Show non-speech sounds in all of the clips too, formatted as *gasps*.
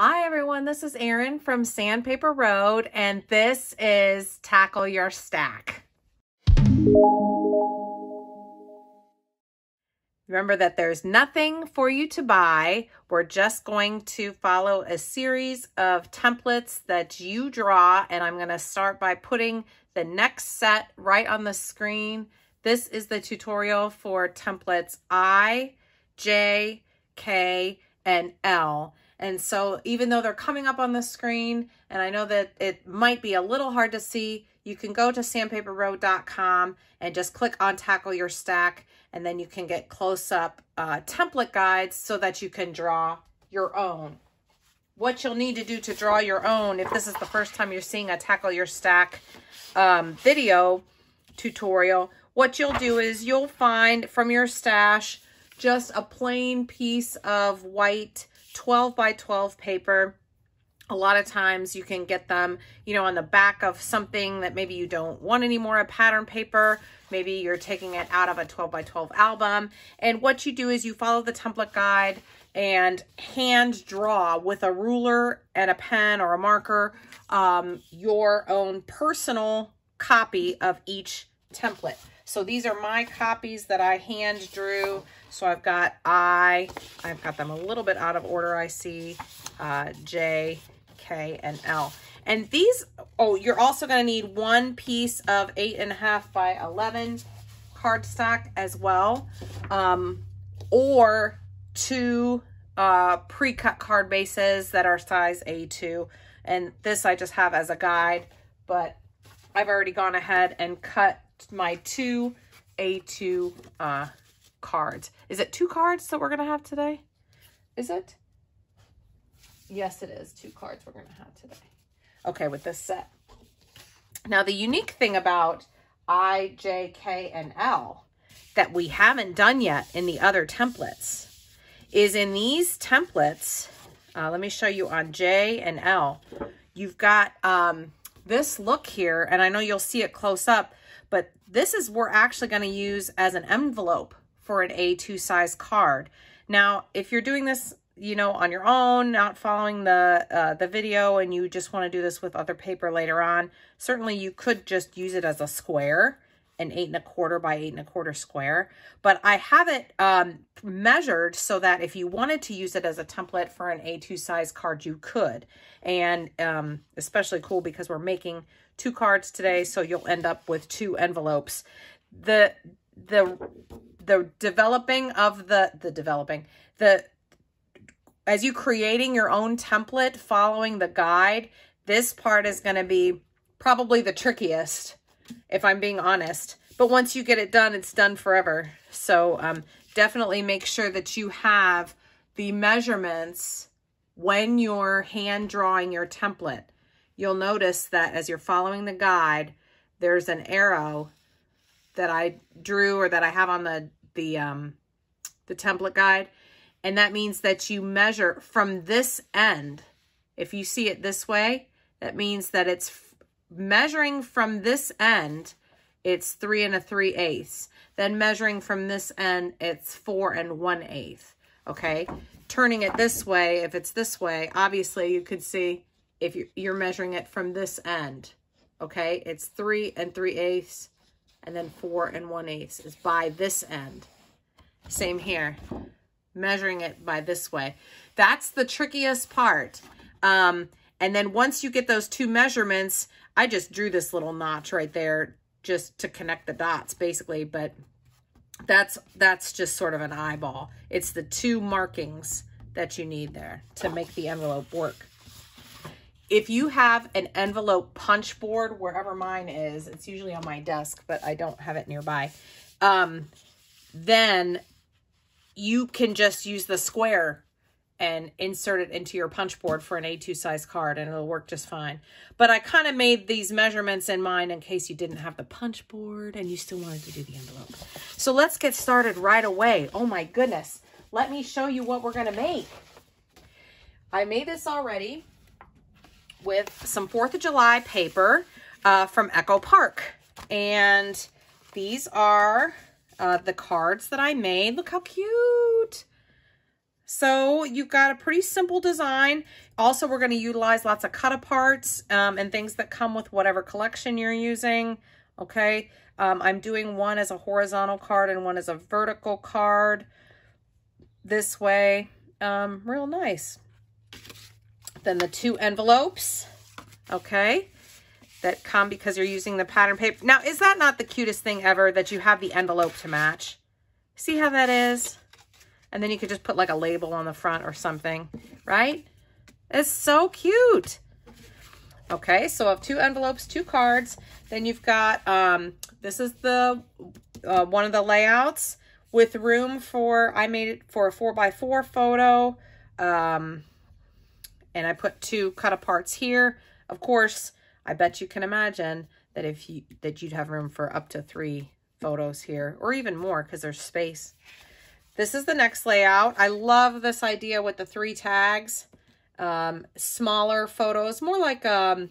Hi everyone, this is Erin from Sandpaper Road and this is Tackle Your Stack. Remember that there's nothing for you to buy. We're just going to follow a series of templates that you draw and I'm going to start by putting the next set right on the screen. This is the tutorial for templates I, J, K, and L. And so even though they're coming up on the screen, and I know that it might be a little hard to see, you can go to sandpaperroad.com and just click on Tackle Your Stack, and then you can get close-up uh, template guides so that you can draw your own. What you'll need to do to draw your own, if this is the first time you're seeing a Tackle Your Stack um, video tutorial, what you'll do is you'll find from your stash just a plain piece of white 12 by 12 paper. A lot of times you can get them, you know, on the back of something that maybe you don't want anymore, a pattern paper. Maybe you're taking it out of a 12 by 12 album. And what you do is you follow the template guide and hand draw with a ruler and a pen or a marker um, your own personal copy of each template. So these are my copies that I hand drew. So I've got I, I've got them a little bit out of order, I see, uh, J, K, and L. And these, oh, you're also going to need one piece of 8.5 by 11 cardstock as well, um, or two uh, pre-cut card bases that are size A2. And this I just have as a guide, but I've already gone ahead and cut my two A2 uh, cards. Is it two cards that we're going to have today? Is it? Yes, it is. Two cards we're going to have today. Okay, with this set. Now, the unique thing about I, J, K, and L that we haven't done yet in the other templates is in these templates, uh, let me show you on J and L, you've got um, this look here, and I know you'll see it close up, this is we're actually going to use as an envelope for an A2 size card. Now, if you're doing this, you know, on your own, not following the uh, the video, and you just want to do this with other paper later on, certainly you could just use it as a square, an eight and a quarter by eight and a quarter square. But I have it um, measured so that if you wanted to use it as a template for an A2 size card, you could. And um, especially cool because we're making two cards today, so you'll end up with two envelopes. The the the developing of the the developing the as you creating your own template following the guide this part is going to be probably the trickiest if i'm being honest. But once you get it done it's done forever. So um, definitely make sure that you have the measurements when you're hand drawing your template you'll notice that as you're following the guide, there's an arrow that I drew or that I have on the, the, um, the template guide. And that means that you measure from this end. If you see it this way, that means that it's measuring from this end, it's three and a three eighths. Then measuring from this end, it's four and one eighth. Okay. Turning it this way, if it's this way, obviously you could see if you're measuring it from this end, okay? It's three and three eighths, and then four and one eighths is by this end. Same here, measuring it by this way. That's the trickiest part. Um, and then once you get those two measurements, I just drew this little notch right there just to connect the dots basically, but that's that's just sort of an eyeball. It's the two markings that you need there to make the envelope work if you have an envelope punch board, wherever mine is, it's usually on my desk, but I don't have it nearby, um, then you can just use the square and insert it into your punch board for an A2 size card and it'll work just fine. But I kind of made these measurements in mind in case you didn't have the punch board and you still wanted to do the envelope. So let's get started right away. Oh my goodness. Let me show you what we're going to make. I made this already with some 4th of July paper uh, from Echo Park. And these are uh, the cards that I made. Look how cute. So you've got a pretty simple design. Also, we're going to utilize lots of cut aparts um, and things that come with whatever collection you're using. Okay. Um, I'm doing one as a horizontal card and one as a vertical card this way. Um, real nice. Then the two envelopes. Okay that come because you're using the pattern paper. Now, is that not the cutest thing ever that you have the envelope to match? See how that is? And then you could just put like a label on the front or something, right? It's so cute. Okay, so I have two envelopes, two cards. Then you've got, um, this is the uh, one of the layouts with room for, I made it for a four by four photo. Um, and I put two cut aparts here. Of course, I bet you can imagine that if you that you'd have room for up to three photos here or even more because there's space. This is the next layout. I love this idea with the three tags. Um, smaller photos, more like, um,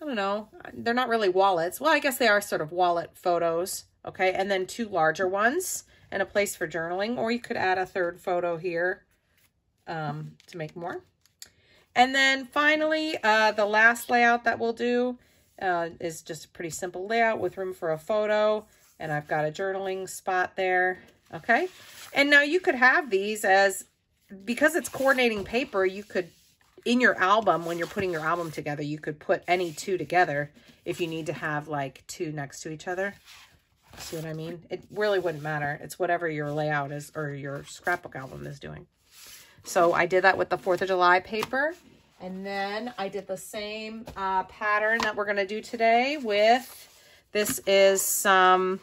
I don't know, they're not really wallets. Well, I guess they are sort of wallet photos. Okay, and then two larger ones and a place for journaling. Or you could add a third photo here um, to make more. And then finally, uh, the last layout that we'll do uh, is just a pretty simple layout with room for a photo. And I've got a journaling spot there. Okay. And now you could have these as, because it's coordinating paper, you could, in your album, when you're putting your album together, you could put any two together if you need to have like two next to each other. See what I mean? It really wouldn't matter. It's whatever your layout is or your scrapbook album is doing. So I did that with the 4th of July paper. And then I did the same uh, pattern that we're going to do today with, this is some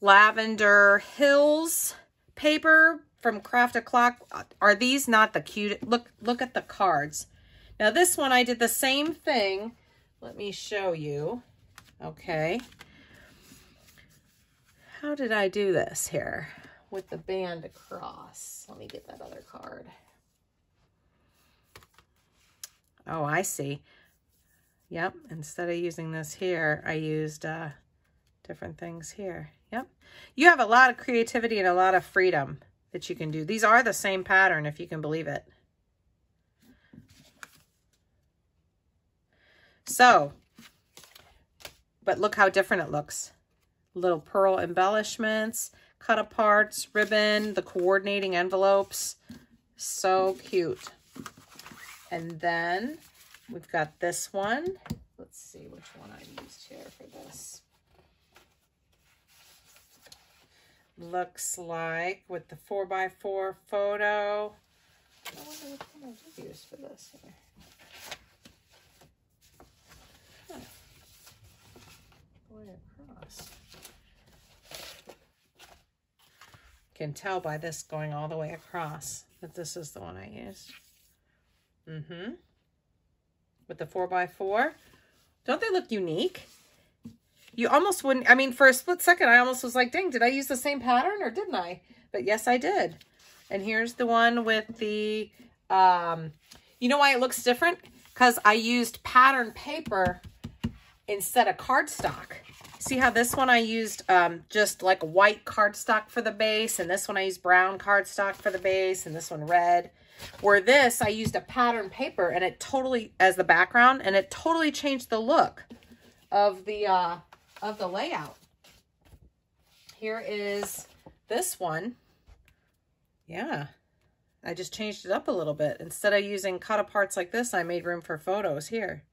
Lavender Hills paper from Craft O'Clock. Are these not the cute? Look, look at the cards. Now this one, I did the same thing. Let me show you. Okay. How did I do this here? with the band across. Let me get that other card. Oh, I see. Yep, instead of using this here, I used uh, different things here. Yep. You have a lot of creativity and a lot of freedom that you can do. These are the same pattern, if you can believe it. So, but look how different it looks. Little pearl embellishments cut aparts, ribbon, the coordinating envelopes. So cute. And then we've got this one. Let's see which one I used here for this. Looks like with the 4x4 photo. I wonder which one I did use for this here. Huh. Way across. can tell by this going all the way across that this is the one I used. Mm-hmm. With the 4x4. Don't they look unique? You almost wouldn't, I mean, for a split second, I almost was like, dang, did I use the same pattern or didn't I? But yes, I did. And here's the one with the, um, you know why it looks different? Because I used pattern paper instead of cardstock. See how this one I used um, just like white cardstock for the base, and this one I used brown cardstock for the base, and this one red. Where this, I used a pattern paper, and it totally, as the background, and it totally changed the look of the, uh, of the layout. Here is this one. Yeah, I just changed it up a little bit. Instead of using cut aparts like this, I made room for photos here.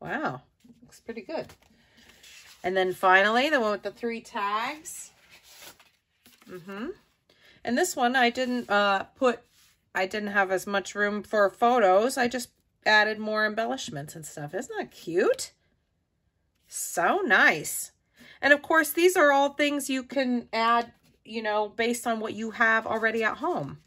Wow, looks pretty good. And then finally, the one with the three tags. Mm-hmm. And this one, I didn't uh, put, I didn't have as much room for photos. I just added more embellishments and stuff. Isn't that cute? So nice. And of course, these are all things you can add, you know, based on what you have already at home.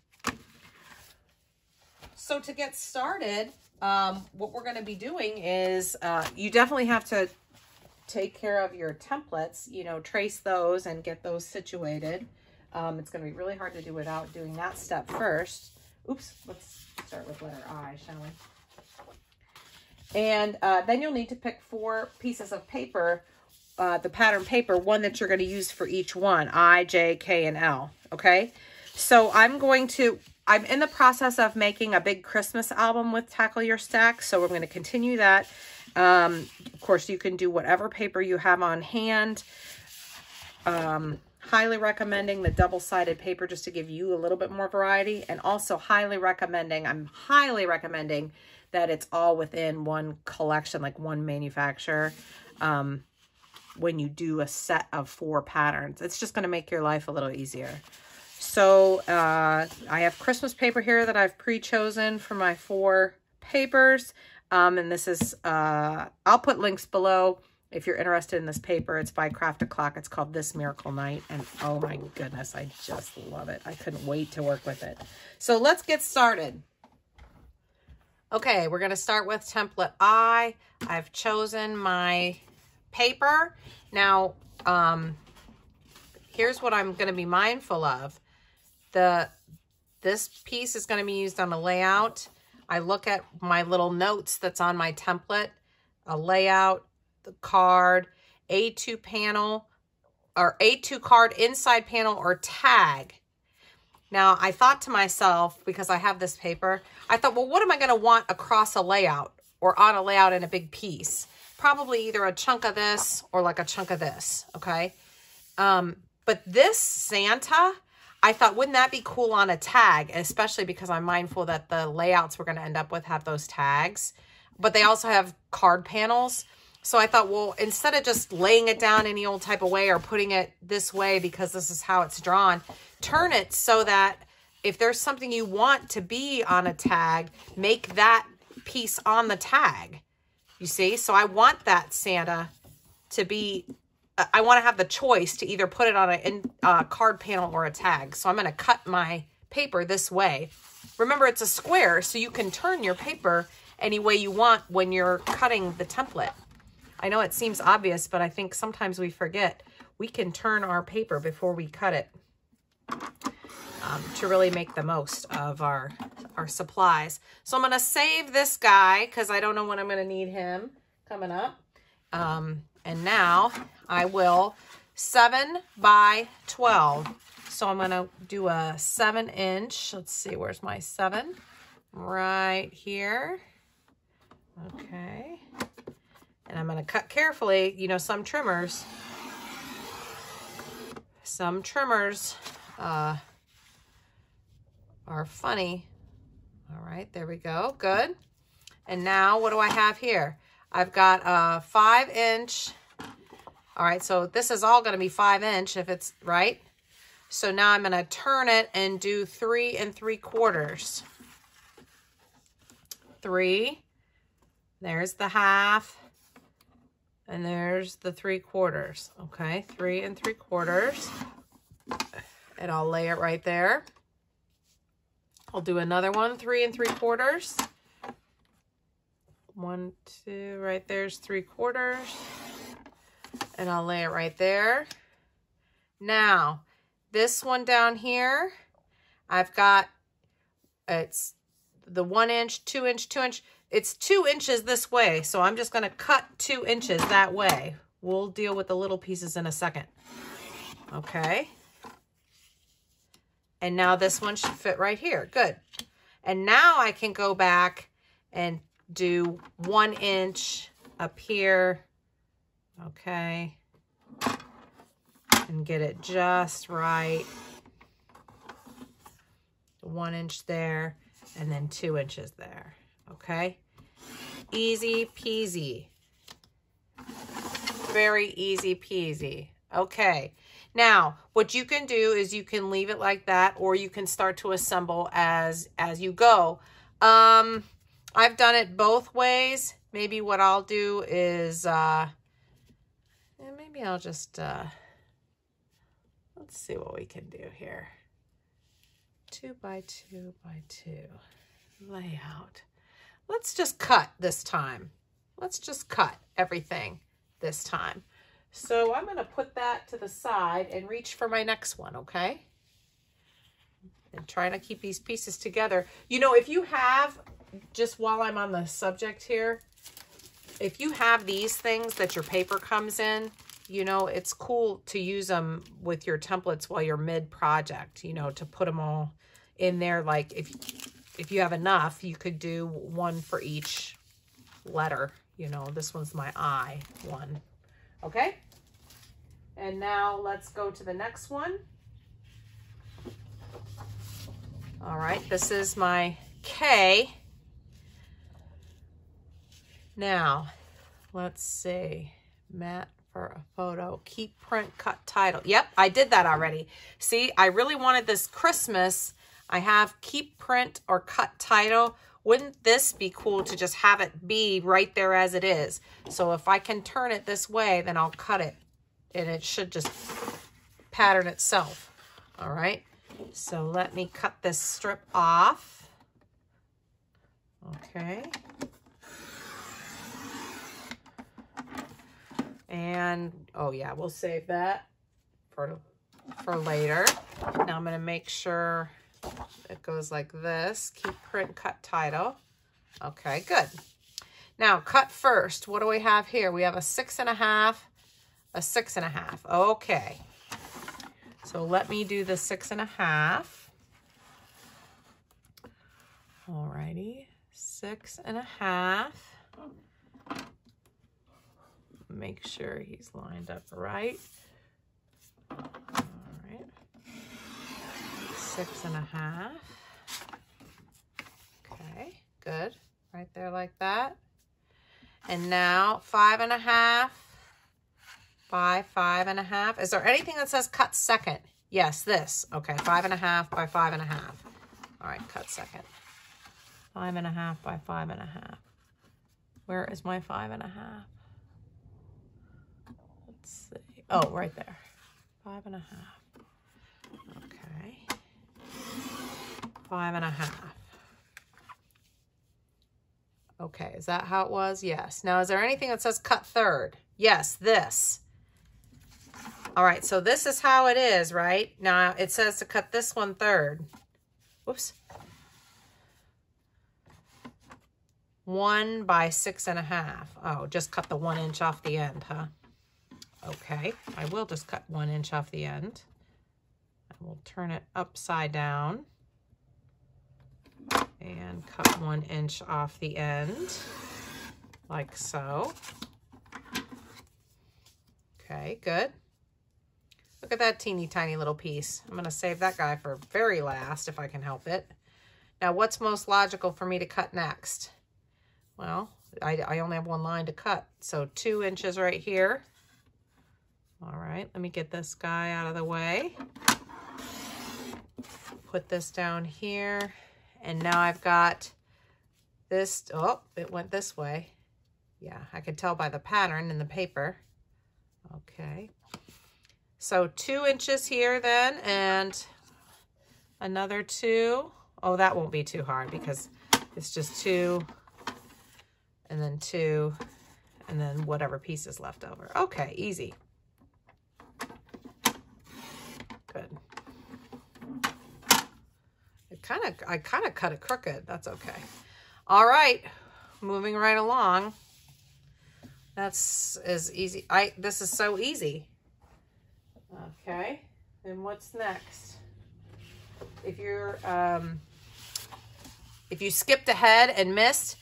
So to get started, um, what we're going to be doing is uh, you definitely have to take care of your templates, you know, trace those and get those situated. Um, it's going to be really hard to do without doing that step first. Oops, let's start with letter I, shall we? And uh, then you'll need to pick four pieces of paper, uh, the pattern paper, one that you're going to use for each one, I, J, K, and L, okay? So I'm going to, I'm in the process of making a big Christmas album with Tackle Your Stack. So we're going to continue that. Um, of course, you can do whatever paper you have on hand. Um, highly recommending the double-sided paper just to give you a little bit more variety. And also highly recommending, I'm highly recommending that it's all within one collection, like one manufacturer. Um, when you do a set of four patterns. It's just going to make your life a little easier. So uh, I have Christmas paper here that I've pre-chosen for my four papers. Um, and this is, uh, I'll put links below if you're interested in this paper. It's by Craft O'Clock. It's called This Miracle Night. And oh my goodness, I just love it. I couldn't wait to work with it. So let's get started. Okay, we're going to start with template I. I've chosen my paper. Now, um, here's what I'm going to be mindful of. The This piece is going to be used on a layout. I look at my little notes that's on my template, a layout, the card, A2 panel, or A2 card inside panel or tag. Now, I thought to myself, because I have this paper, I thought, well, what am I going to want across a layout or on a layout in a big piece? Probably either a chunk of this or like a chunk of this, okay? Um, but this Santa, I thought, wouldn't that be cool on a tag? Especially because I'm mindful that the layouts we're going to end up with have those tags. But they also have card panels. So I thought, well, instead of just laying it down any old type of way or putting it this way because this is how it's drawn, turn it so that if there's something you want to be on a tag, make that piece on the tag. You see? So I want that Santa to be I want to have the choice to either put it on a in, uh, card panel or a tag. So I'm going to cut my paper this way. Remember, it's a square, so you can turn your paper any way you want when you're cutting the template. I know it seems obvious, but I think sometimes we forget we can turn our paper before we cut it um, to really make the most of our, our supplies. So I'm going to save this guy because I don't know when I'm going to need him coming up. Um, and now I will 7 by 12. So I'm going to do a 7 inch. Let's see, where's my 7? Right here. Okay. And I'm going to cut carefully. You know, some trimmers, some trimmers uh, are funny. All right, there we go. Good. And now what do I have here? I've got a five inch. All right, so this is all going to be five inch if it's right. So now I'm going to turn it and do three and three quarters. Three. There's the half. And there's the three quarters. Okay, three and three quarters. And I'll lay it right there. I'll do another one, three and three quarters. One, two, right there's three quarters. And I'll lay it right there. Now, this one down here, I've got, it's the one inch, two inch, two inch. It's two inches this way. So I'm just going to cut two inches that way. We'll deal with the little pieces in a second. Okay. And now this one should fit right here. Good. And now I can go back and do one inch up here. Okay. And get it just right. One inch there and then two inches there. Okay. Easy peasy. Very easy peasy. Okay. Now, what you can do is you can leave it like that or you can start to assemble as, as you go. Um, I've done it both ways. Maybe what I'll do is, uh, maybe I'll just, uh, let's see what we can do here. Two by two by two layout. Let's just cut this time. Let's just cut everything this time. So I'm going to put that to the side and reach for my next one, okay? And trying to keep these pieces together. You know, if you have just while I'm on the subject here, if you have these things that your paper comes in, you know, it's cool to use them with your templates while you're mid-project, you know, to put them all in there. Like if, if you have enough, you could do one for each letter. You know, this one's my I one. Okay? And now let's go to the next one. All right, this is my K. Now, let's see. Matt for a photo. Keep print cut title. Yep, I did that already. See, I really wanted this Christmas. I have keep print or cut title. Wouldn't this be cool to just have it be right there as it is? So if I can turn it this way, then I'll cut it. And it should just pattern itself. All right. So let me cut this strip off. Okay. And, oh yeah, we'll save that for, for later. Now I'm going to make sure it goes like this. Keep print cut title. Okay, good. Now cut first. What do we have here? We have a six and a half, a six and a half. Okay. So let me do the six and a half. Alrighty, six and a half. Make sure he's lined up right. Six and a half. Okay, good. Right there like that. And now five and a half by five and a half. Is there anything that says cut second? Yes, this. Okay, five and a half by five and a half. All right, cut second. Five and a half by five and a half. Where is my five and a half? Let's see. Oh, right there. Five and a half. Five and a half. Okay, is that how it was? Yes. Now, is there anything that says cut third? Yes, this. All right, so this is how it is, right? Now it says to cut this one third. Whoops. One by six and a half. Oh, just cut the one inch off the end, huh? Okay, I will just cut one inch off the end. We'll turn it upside down. And cut one inch off the end, like so. Okay, good. Look at that teeny tiny little piece. I'm going to save that guy for very last if I can help it. Now, what's most logical for me to cut next? Well, I, I only have one line to cut. So two inches right here. All right, let me get this guy out of the way. Put this down here. And now I've got this. Oh, it went this way. Yeah, I could tell by the pattern in the paper. Okay, so two inches here then, and another two. Oh, that won't be too hard because it's just two, and then two, and then whatever piece is left over. Okay, easy. Good. Kind of, I kind of cut it crooked. That's okay. All right, moving right along. That's as easy. I, this is so easy. Okay, then what's next? If you're, um, if you skipped ahead and missed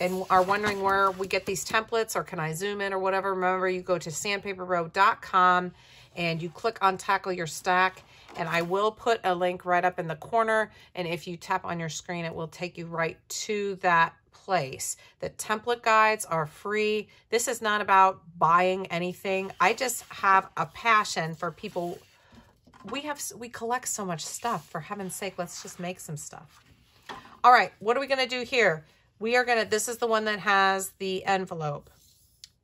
and are wondering where we get these templates or can I zoom in or whatever, remember you go to sandpaperroad.com and you click on Tackle Your Stack and I will put a link right up in the corner and if you tap on your screen, it will take you right to that place. The template guides are free. This is not about buying anything. I just have a passion for people. We have, we collect so much stuff. For heaven's sake, let's just make some stuff. All right, what are we going to do here? We are going to, this is the one that has the envelope.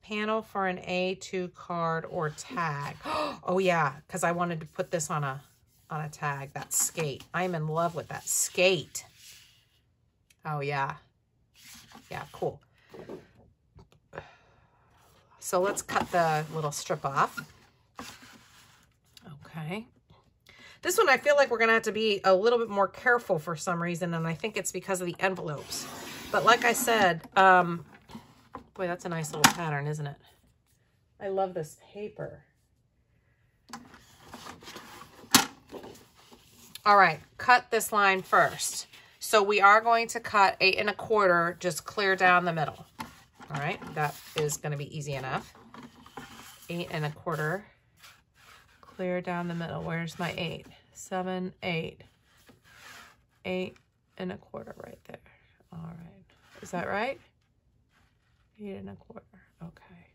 Panel for an A2 card or tag. *gasps* Oh yeah, because I wanted to put this on a on a tag, that skate. I'm in love with that skate. Oh yeah, yeah, cool. So let's cut the little strip off. Okay. This one, I feel like we're going to have to be a little bit more careful for some reason, and I think it's because of the envelopes. But like I said, um, boy, that's a nice little pattern, isn't it? I love this paper. All right, cut this line first. So we are going to cut eight and a quarter, just clear down the middle. All right, that is going to be easy enough. Eight and a quarter, clear down the middle. Where's my eight? Seven, eight, eight and a quarter right there. All right, is that right? Eight and a quarter, okay.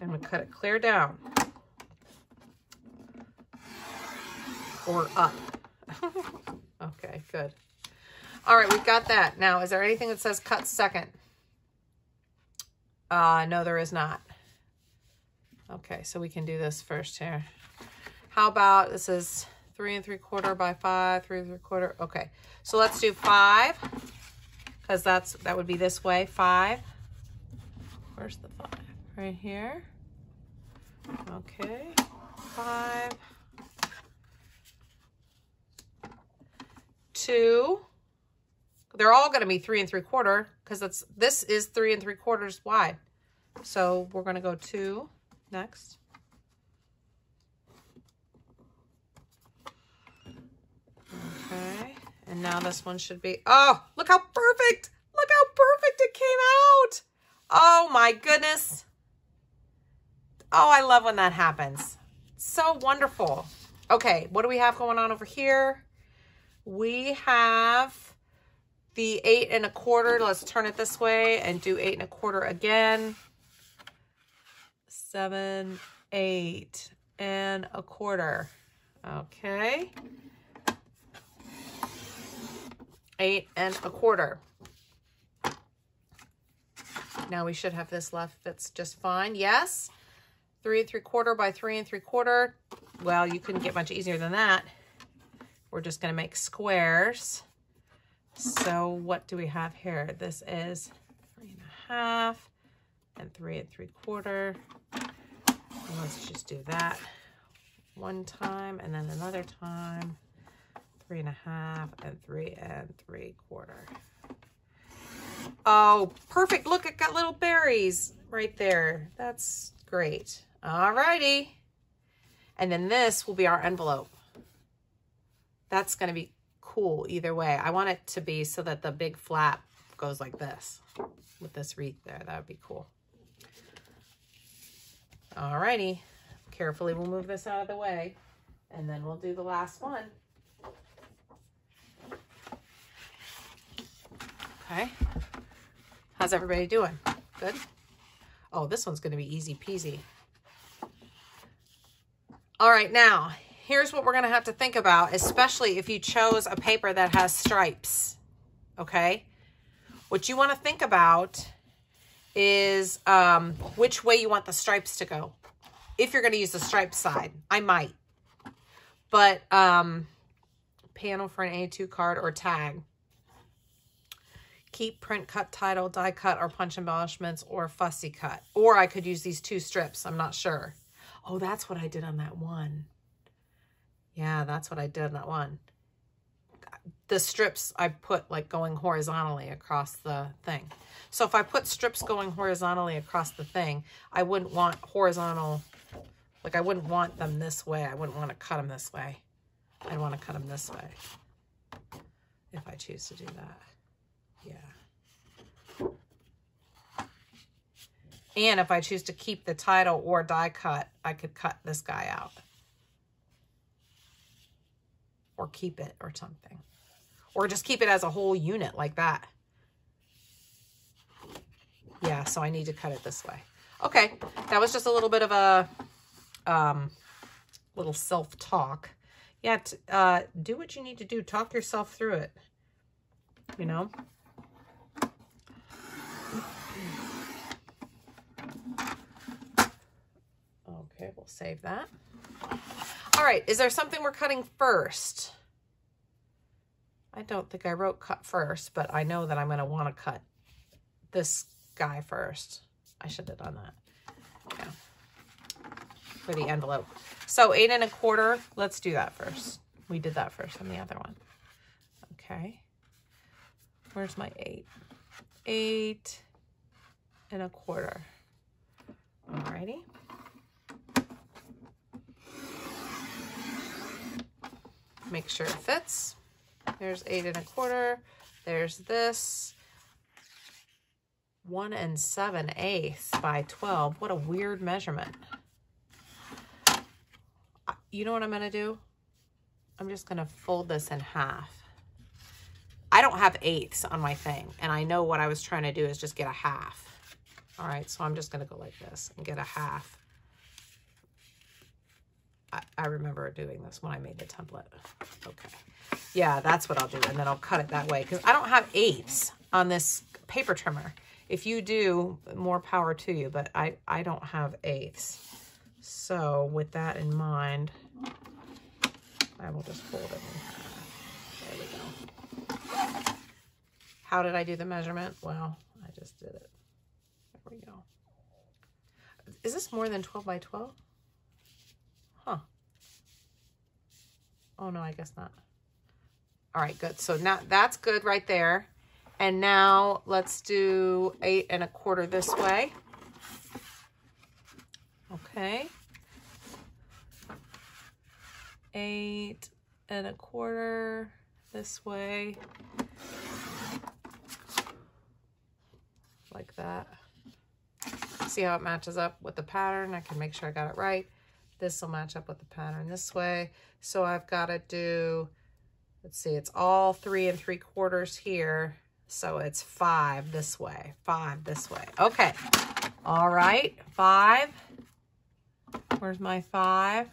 I'm gonna cut it clear down. Or up. *laughs* okay, good. All right, we've got that. Now, is there anything that says cut second? Uh, no, there is not. Okay, so we can do this first here. How about, this is three and three quarter by five, three and three quarter. Okay, so let's do five, because that's, that would be this way, five. Where's the five? Right here. Okay, five. Two. They're all going to be three and three quarter because it's this is three and three quarters wide. So we're going to go two next. Okay. And now this one should be, oh, look how perfect. Look how perfect it came out. Oh my goodness. Oh, I love when that happens. So wonderful. Okay, what do we have going on over here? We have the eight and a quarter. Let's turn it this way and do eight and a quarter again. Seven, eight and a quarter. Okay. Eight and a quarter. Now we should have this left that's just fine. Yes. Three and three quarter by three and three quarter. Well, you couldn't get much easier than that. We're just going to make squares. So what do we have here? This is three and a half and three and three quarter. Let's just do that one time and then another time. Three and a half and three and three quarter. Oh, perfect. Look, it got little berries right there. That's great. All righty. And then this will be our envelope. That's going to be cool either way. I want it to be so that the big flap goes like this with this wreath there. That would be cool. All righty. Carefully, we'll move this out of the way and then we'll do the last one. Okay. How's everybody doing? Good? Oh, this one's going to be easy peasy. All right, now, here's what we're going to have to think about, especially if you chose a paper that has stripes, okay? What you want to think about is um, which way you want the stripes to go. If you're going to use the stripe side, I might. But um, panel for an A2 card or tag. Keep, print, cut, title, die cut, or punch embellishments, or fussy cut. Or I could use these two strips. I'm not sure. Oh, that's what I did on that one. Yeah, that's what I did on that one. The strips I put like going horizontally across the thing. So if I put strips going horizontally across the thing, I wouldn't want horizontal, like I wouldn't want them this way. I wouldn't want to cut them this way. I'd want to cut them this way if I choose to do that. Yeah. And if I choose to keep the title or die cut, I could cut this guy out. Or keep it or something. Or just keep it as a whole unit like that. Yeah, so I need to cut it this way. Okay, that was just a little bit of a um, little self-talk. Yet, uh, do what you need to do. Talk yourself through it. You know? Okay, we'll save that. All right, is there something we're cutting first? I don't think I wrote cut first, but I know that I'm going to want to cut this guy first. I should have done that. Yeah. For the envelope. So eight and a quarter, let's do that first. We did that first on the other one. Okay. Where's my eight? Eight and a quarter. Alrighty. Make sure it fits. There's eight and a quarter. There's this. One and seven eighths by 12. What a weird measurement. You know what I'm going to do? I'm just going to fold this in half. I don't have eighths on my thing, and I know what I was trying to do is just get a half. All right, so I'm just going to go like this and get a half. I, remember doing this when I made the template. Okay. Yeah, that's what I'll do, and then I'll cut it that way because I don't have eighths on this paper trimmer. If you do, more power to you, but I, I don't have eighths. So with that in mind, I will just fold it in half. There we go. How did I do the measurement? Well, I just did it. There we go. Is this more than 12 by 12? Huh. Oh, no, I guess not. All right, good. So now that's good right there. And now let's do eight and a quarter this way. Okay. Eight and a quarter this way. Like that. See how it matches up with the pattern? I can make sure I got it right. This will match up with the pattern this way. So I've got to do, let's see, it's all three and three quarters here. So it's five this way, five this way. Okay. All right. Five. Where's my five?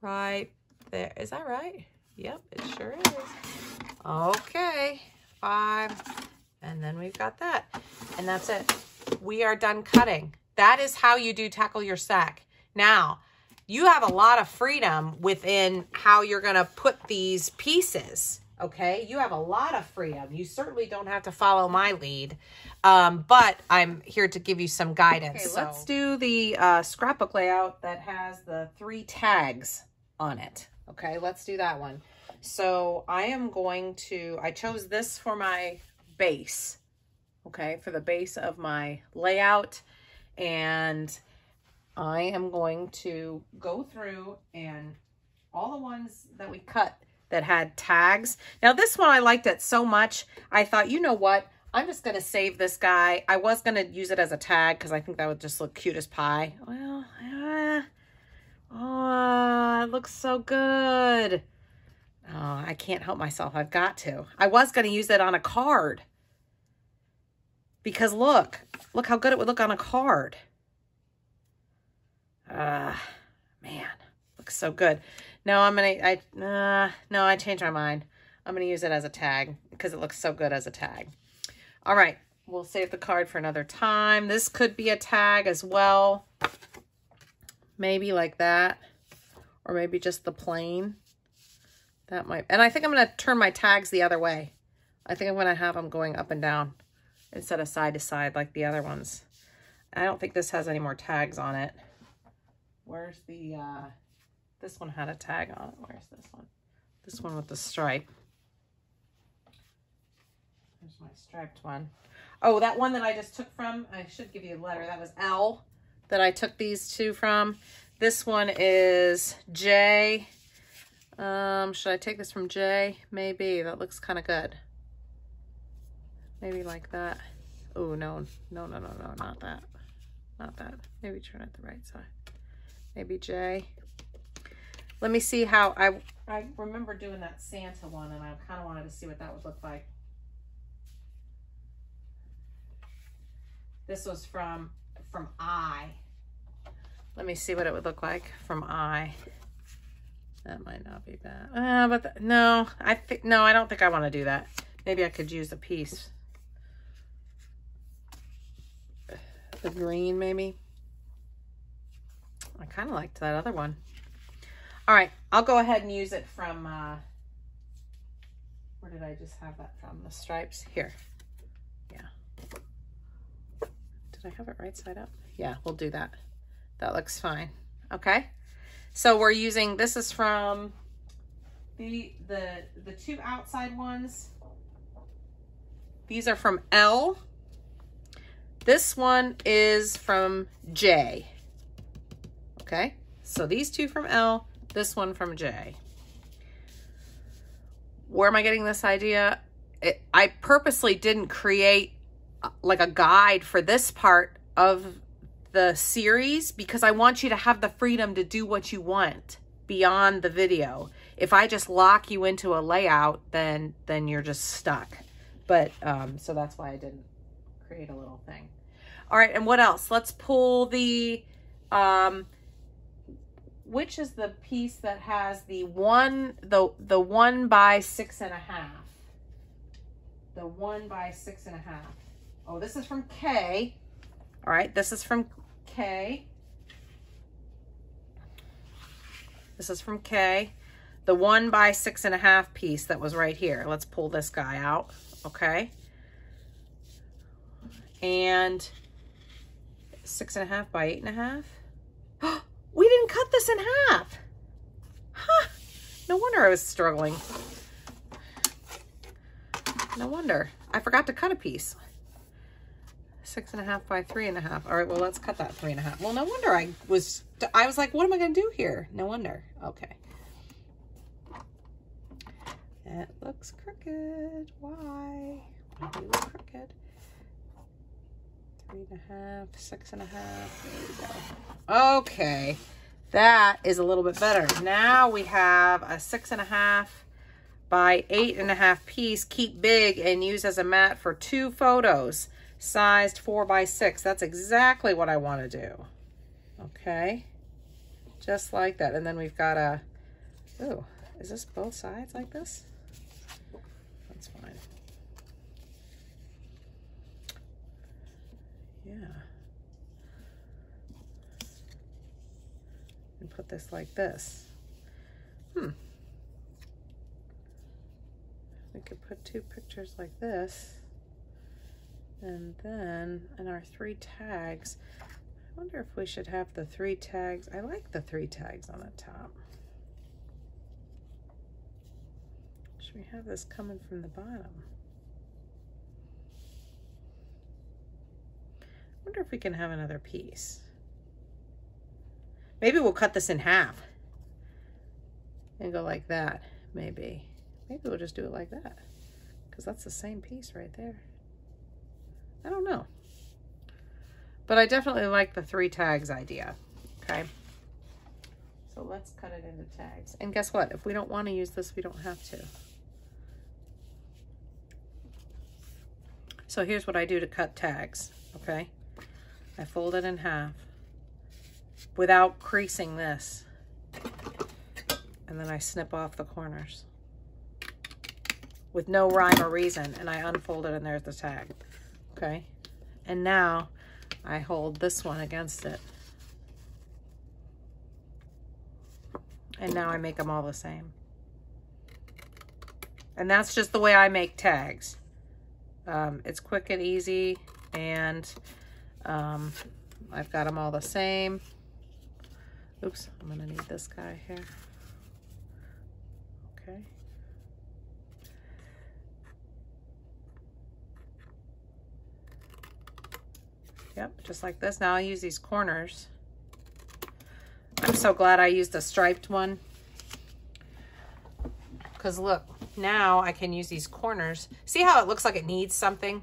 Right there. Is that right? Yep, it sure is. Okay. Five. And then we've got that. And that's it. We are done cutting. That is how you do tackle your stack. Now, you have a lot of freedom within how you're going to put these pieces okay? You have a lot of freedom. You certainly don't have to follow my lead, um, but I'm here to give you some guidance. Okay, so. let's do the uh, scrapbook layout that has the three tags on it. Okay, let's do that one. So I am going to, I chose this for my base, okay, for the base of my layout. And I am going to go through and all the ones that we cut that had tags. Now this one I liked it so much. I thought, you know what? I'm just going to save this guy. I was going to use it as a tag because I think that would just look cute as pie. Well, uh, oh, it looks so good. Oh, I can't help myself. I've got to. I was going to use it on a card. Because look, look how good it would look on a card. Uh, man, looks so good. No, I'm going to, I, uh, no, I changed my mind. I'm going to use it as a tag because it looks so good as a tag. All right, we'll save the card for another time. This could be a tag as well. Maybe like that. Or maybe just the plain. That might, and I think I'm going to turn my tags the other way. I think I'm going to have them going up and down instead of side to side like the other ones. I don't think this has any more tags on it. Where's the, uh, this one had a tag on it. Where's this one? This one with the stripe. There's my striped one. Oh, that one that I just took from, I should give you a letter. That was L that I took these two from. This one is J. Um, should I take this from J? Maybe. That looks kind of good. Maybe like that. Oh, no. No, no, no, no. Not that. Not that. Maybe turn it the right side. Maybe J. Let me see how, I, I remember doing that Santa one and I kind of wanted to see what that would look like. This was from, from I. Let me see what it would look like from I. That might not be bad. Uh, but the, no, I think, no, I don't think I want to do that. Maybe I could use a piece. The green, maybe. I kind of liked that other one. All right, I'll go ahead and use it from, uh, where did I just have that from? The stripes here. Yeah. Did I have it right side up? Yeah, we'll do that. That looks fine. Okay. So we're using, this is from the, the, the two outside ones. These are from L. This one is from J. Okay. So these two from L, this one from J. where am I getting this idea? It, I purposely didn't create uh, like a guide for this part of the series because I want you to have the freedom to do what you want beyond the video. If I just lock you into a layout, then then you're just stuck. But um, so that's why I didn't create a little thing. All right, and what else? Let's pull the um, which is the piece that has the one the the one by six and a half the one by six and a half oh this is from K. all right this is from K. this is from K. the one by six and a half piece that was right here let's pull this guy out okay and six and a half by eight and a half we didn't cut this in half. Huh. No wonder I was struggling. No wonder. I forgot to cut a piece. Six and a half by three and a half. All right, well, let's cut that three and a half. Well, no wonder I was, I was like, what am I going to do here? No wonder. Okay. It looks crooked. Why? Why do you look crooked? Three and a half, six and a half. There we go. Okay, that is a little bit better. Now we have a six and a half by eight and a half piece. Keep big and use as a mat for two photos. Sized four by six. That's exactly what I want to do. Okay, just like that. And then we've got a, oh, is this both sides like this? That's fine. Yeah. And put this like this. Hmm. We could put two pictures like this. And then in our three tags, I wonder if we should have the three tags. I like the three tags on the top. Should we have this coming from the bottom? Wonder if we can have another piece. Maybe we'll cut this in half and go like that, maybe. Maybe we'll just do it like that because that's the same piece right there. I don't know. But I definitely like the three tags idea, okay? So let's cut it into tags. And guess what? If we don't want to use this, we don't have to. So here's what I do to cut tags, okay? I fold it in half without creasing this. And then I snip off the corners with no rhyme or reason. And I unfold it and there's the tag. Okay. And now I hold this one against it. And now I make them all the same. And that's just the way I make tags. Um, it's quick and easy and um, I've got them all the same. Oops, I'm gonna need this guy here. Okay. Yep, just like this. Now I'll use these corners. I'm so glad I used a striped one. Because look, now I can use these corners. See how it looks like it needs something?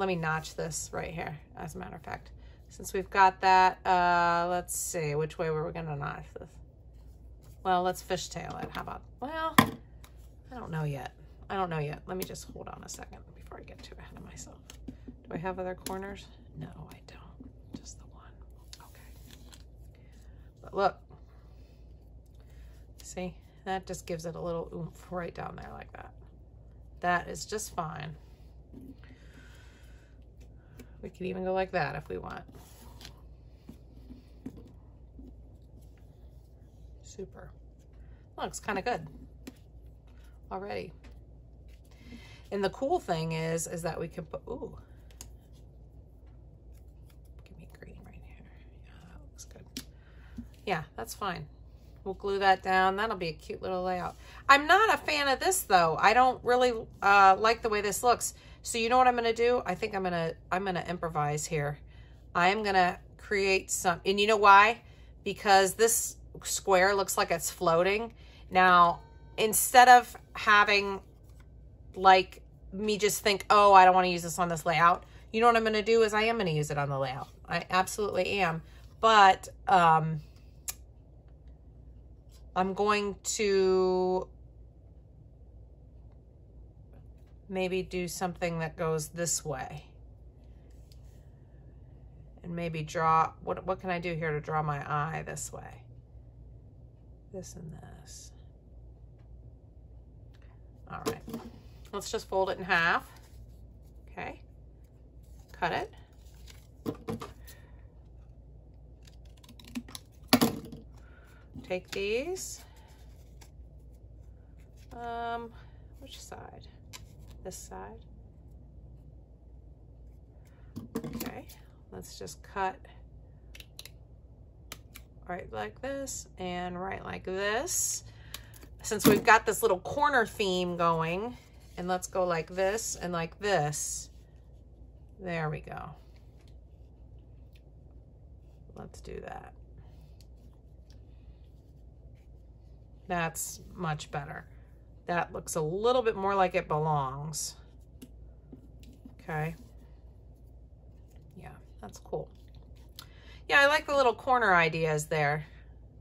let me notch this right here, as a matter of fact. Since we've got that, uh, let's see, which way were we gonna notch this? Well, let's fishtail it. How about, well, I don't know yet. I don't know yet. Let me just hold on a second before I get too ahead of myself. Do I have other corners? No, I don't. Just the one. Okay. But look. See? That just gives it a little oomph right down there like that. That is just fine. We could even go like that if we want. Super. Looks kind of good already. And the cool thing is, is that we can put, ooh, give me green right here. Yeah, that looks good. Yeah, that's fine. We'll glue that down. That'll be a cute little layout. I'm not a fan of this though. I don't really uh, like the way this looks. So you know what I'm going to do? I think I'm going to, I'm going to improvise here. I am going to create some, and you know why? Because this square looks like it's floating. Now, instead of having like me just think, oh, I don't want to use this on this layout, you know what I'm going to do is I am going to use it on the layout. I absolutely am. But um, I'm going to maybe do something that goes this way. And maybe draw, what, what can I do here to draw my eye this way? This and this. All right, let's just fold it in half. Okay, cut it. Take these. Um, which side? This side. Okay, let's just cut right like this and right like this. Since we've got this little corner theme going, and let's go like this and like this. There we go. Let's do that. That's much better. That looks a little bit more like it belongs. Okay. Yeah, that's cool. Yeah, I like the little corner ideas there.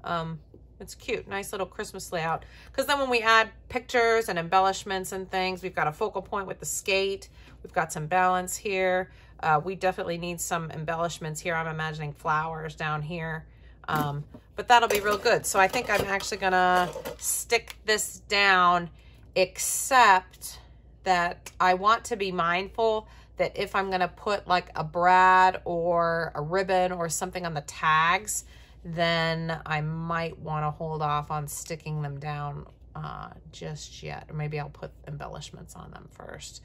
Um, it's cute. Nice little Christmas layout. Because then when we add pictures and embellishments and things, we've got a focal point with the skate. We've got some balance here. Uh, we definitely need some embellishments here. I'm imagining flowers down here. Um, but that'll be real good. So I think I'm actually to stick this down, except that I want to be mindful that if I'm to put like a brad or a ribbon or something on the tags, then I might want to hold off on sticking them down uh, just yet. Or maybe I'll put embellishments on them first.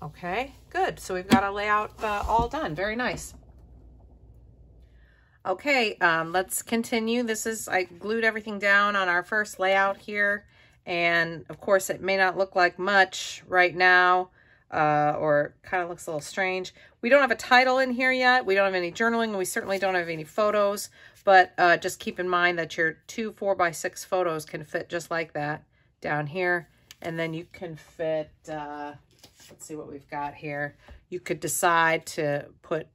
Okay, good. So we've got our layout uh, all done. Very nice. Okay, um, let's continue. This is, I glued everything down on our first layout here. And of course, it may not look like much right now uh, or kind of looks a little strange. We don't have a title in here yet. We don't have any journaling. We certainly don't have any photos, but uh, just keep in mind that your two four by six photos can fit just like that down here. And then you can fit, uh, let's see what we've got here. You could decide to put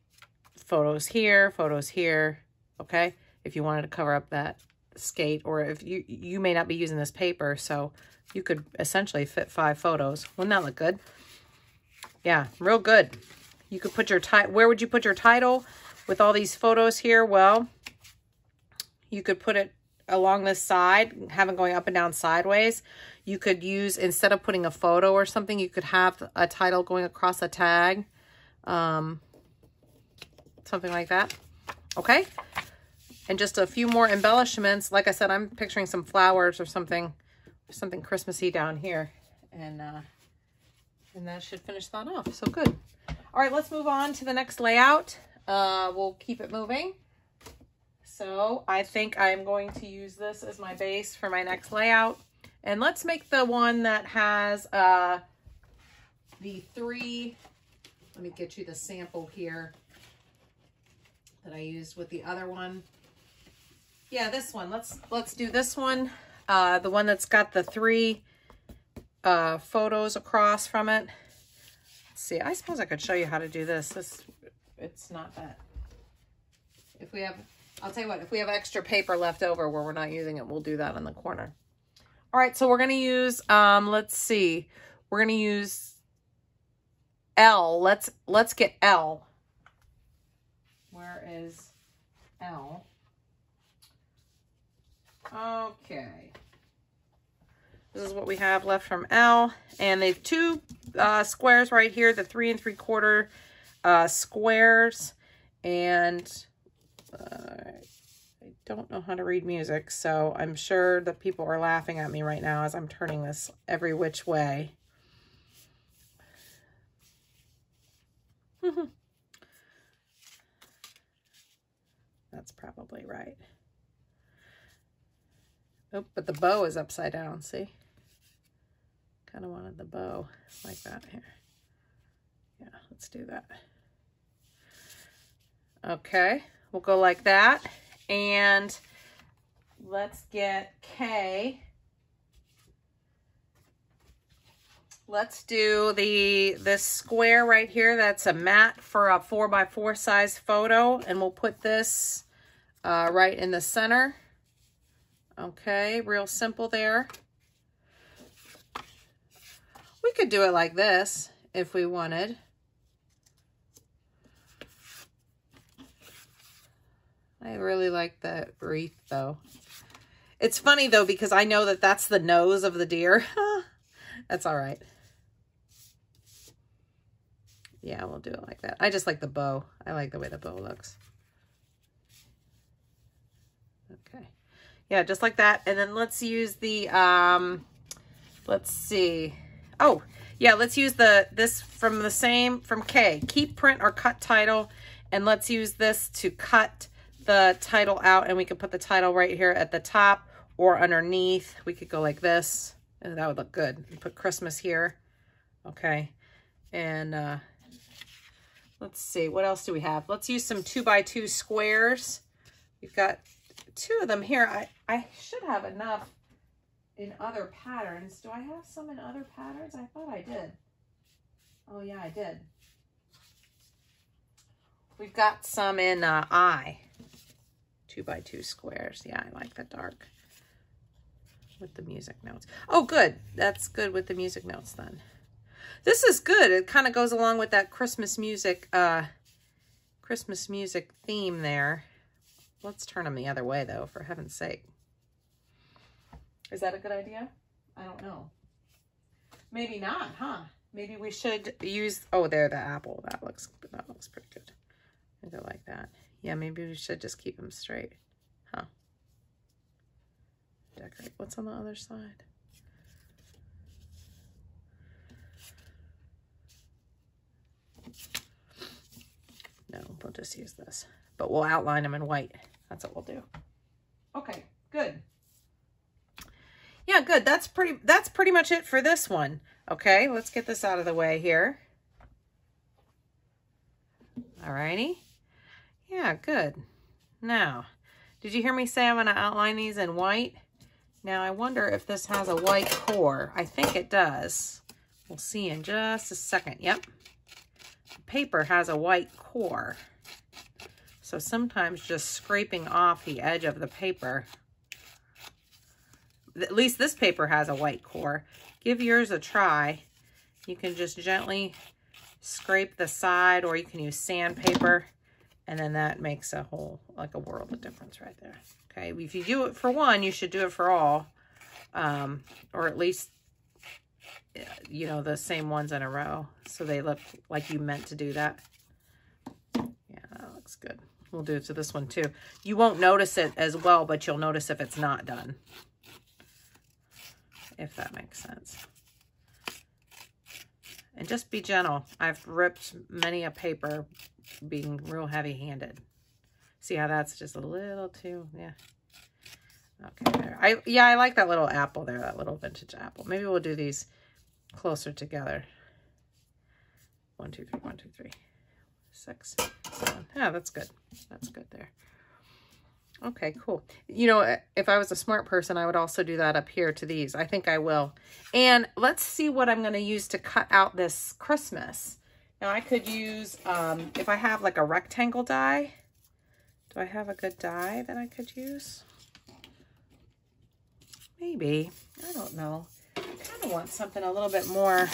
photos here, photos here, okay? If you wanted to cover up that skate or if you, you may not be using this paper, so you could essentially fit five photos. Wouldn't that look good? Yeah, real good. You could put your title, where would you put your title with all these photos here? Well, you could put it along this side, have it going up and down sideways. You could use, instead of putting a photo or something, you could have a title going across a tag. Um, something like that. Okay. And just a few more embellishments. Like I said, I'm picturing some flowers or something, something Christmassy down here. And, uh, and that should finish that off. So good. All right, let's move on to the next layout. Uh, we'll keep it moving. So I think I'm going to use this as my base for my next layout. And let's make the one that has uh, the three, let me get you the sample here that I used with the other one. Yeah, this one. Let's let's do this one. Uh, the one that's got the three uh, photos across from it. Let's see, I suppose I could show you how to do this. This, it's not that. If we have, I'll tell you what, if we have extra paper left over where we're not using it, we'll do that in the corner. All right, so we're going to use, um, let's see, we're going to use L. Let's, let's get L. Where is L? Okay. This is what we have left from L. And they have two uh, squares right here, the three and three quarter uh, squares. And uh, I don't know how to read music, so I'm sure that people are laughing at me right now as I'm turning this every which way. *laughs* That's probably right. Oh, but the bow is upside down, see? Kind of wanted the bow like that here. Yeah, let's do that. Okay, we'll go like that. And let's get K Let's do the this square right here. That's a mat for a four by four size photo. And we'll put this uh, right in the center. Okay, real simple there. We could do it like this if we wanted. I really like the wreath though. It's funny though because I know that that's the nose of the deer. *laughs* that's all right. Yeah, we'll do it like that. I just like the bow. I like the way the bow looks. Okay. Yeah, just like that. And then let's use the, um, let's see. Oh, yeah, let's use the this from the same, from K. Keep print or cut title. And let's use this to cut the title out. And we can put the title right here at the top or underneath. We could go like this. And that would look good. Put Christmas here. Okay. And, uh, Let's see, what else do we have? Let's use some two by two squares. We've got two of them here. I, I should have enough in other patterns. Do I have some in other patterns? I thought I did. Oh yeah, I did. We've got some in uh, I. Two by two squares. Yeah, I like the dark with the music notes. Oh, good. That's good with the music notes then. This is good. It kind of goes along with that Christmas music, uh, Christmas music theme there. Let's turn them the other way, though, for heaven's sake. Is that a good idea? I don't know. Maybe not, huh? Maybe we should use, oh, there, the apple. That looks, that looks pretty good. I go like that. Yeah, maybe we should just keep them straight. Huh. Decorate. What's on the other side? No, we'll just use this. But we'll outline them in white. That's what we'll do. Okay, good. Yeah, good. That's pretty that's pretty much it for this one. Okay, let's get this out of the way here. Alrighty. Yeah, good. Now, did you hear me say I'm going to outline these in white? Now, I wonder if this has a white core. I think it does. We'll see in just a second. Yep, The paper has a white core. So sometimes just scraping off the edge of the paper, at least this paper has a white core. Give yours a try. You can just gently scrape the side or you can use sandpaper and then that makes a whole, like a world of difference right there. Okay, if you do it for one, you should do it for all. Um, or at least you know, the same ones in a row. So they look like you meant to do that. Yeah, that looks good. We'll do it to this one too. You won't notice it as well, but you'll notice if it's not done. If that makes sense. And just be gentle. I've ripped many a paper being real heavy-handed. See how that's just a little too, yeah. Okay, there. I yeah, I like that little apple there, that little vintage apple. Maybe we'll do these closer together. One, two, three, one, two, three, six, seven. Yeah, that's good. That's good there. Okay, cool. You know, if I was a smart person, I would also do that up here to these. I think I will. And let's see what I'm going to use to cut out this Christmas. Now, I could use, um, if I have like a rectangle die, do I have a good die that I could use? Maybe. I don't know I kind of want something a little bit more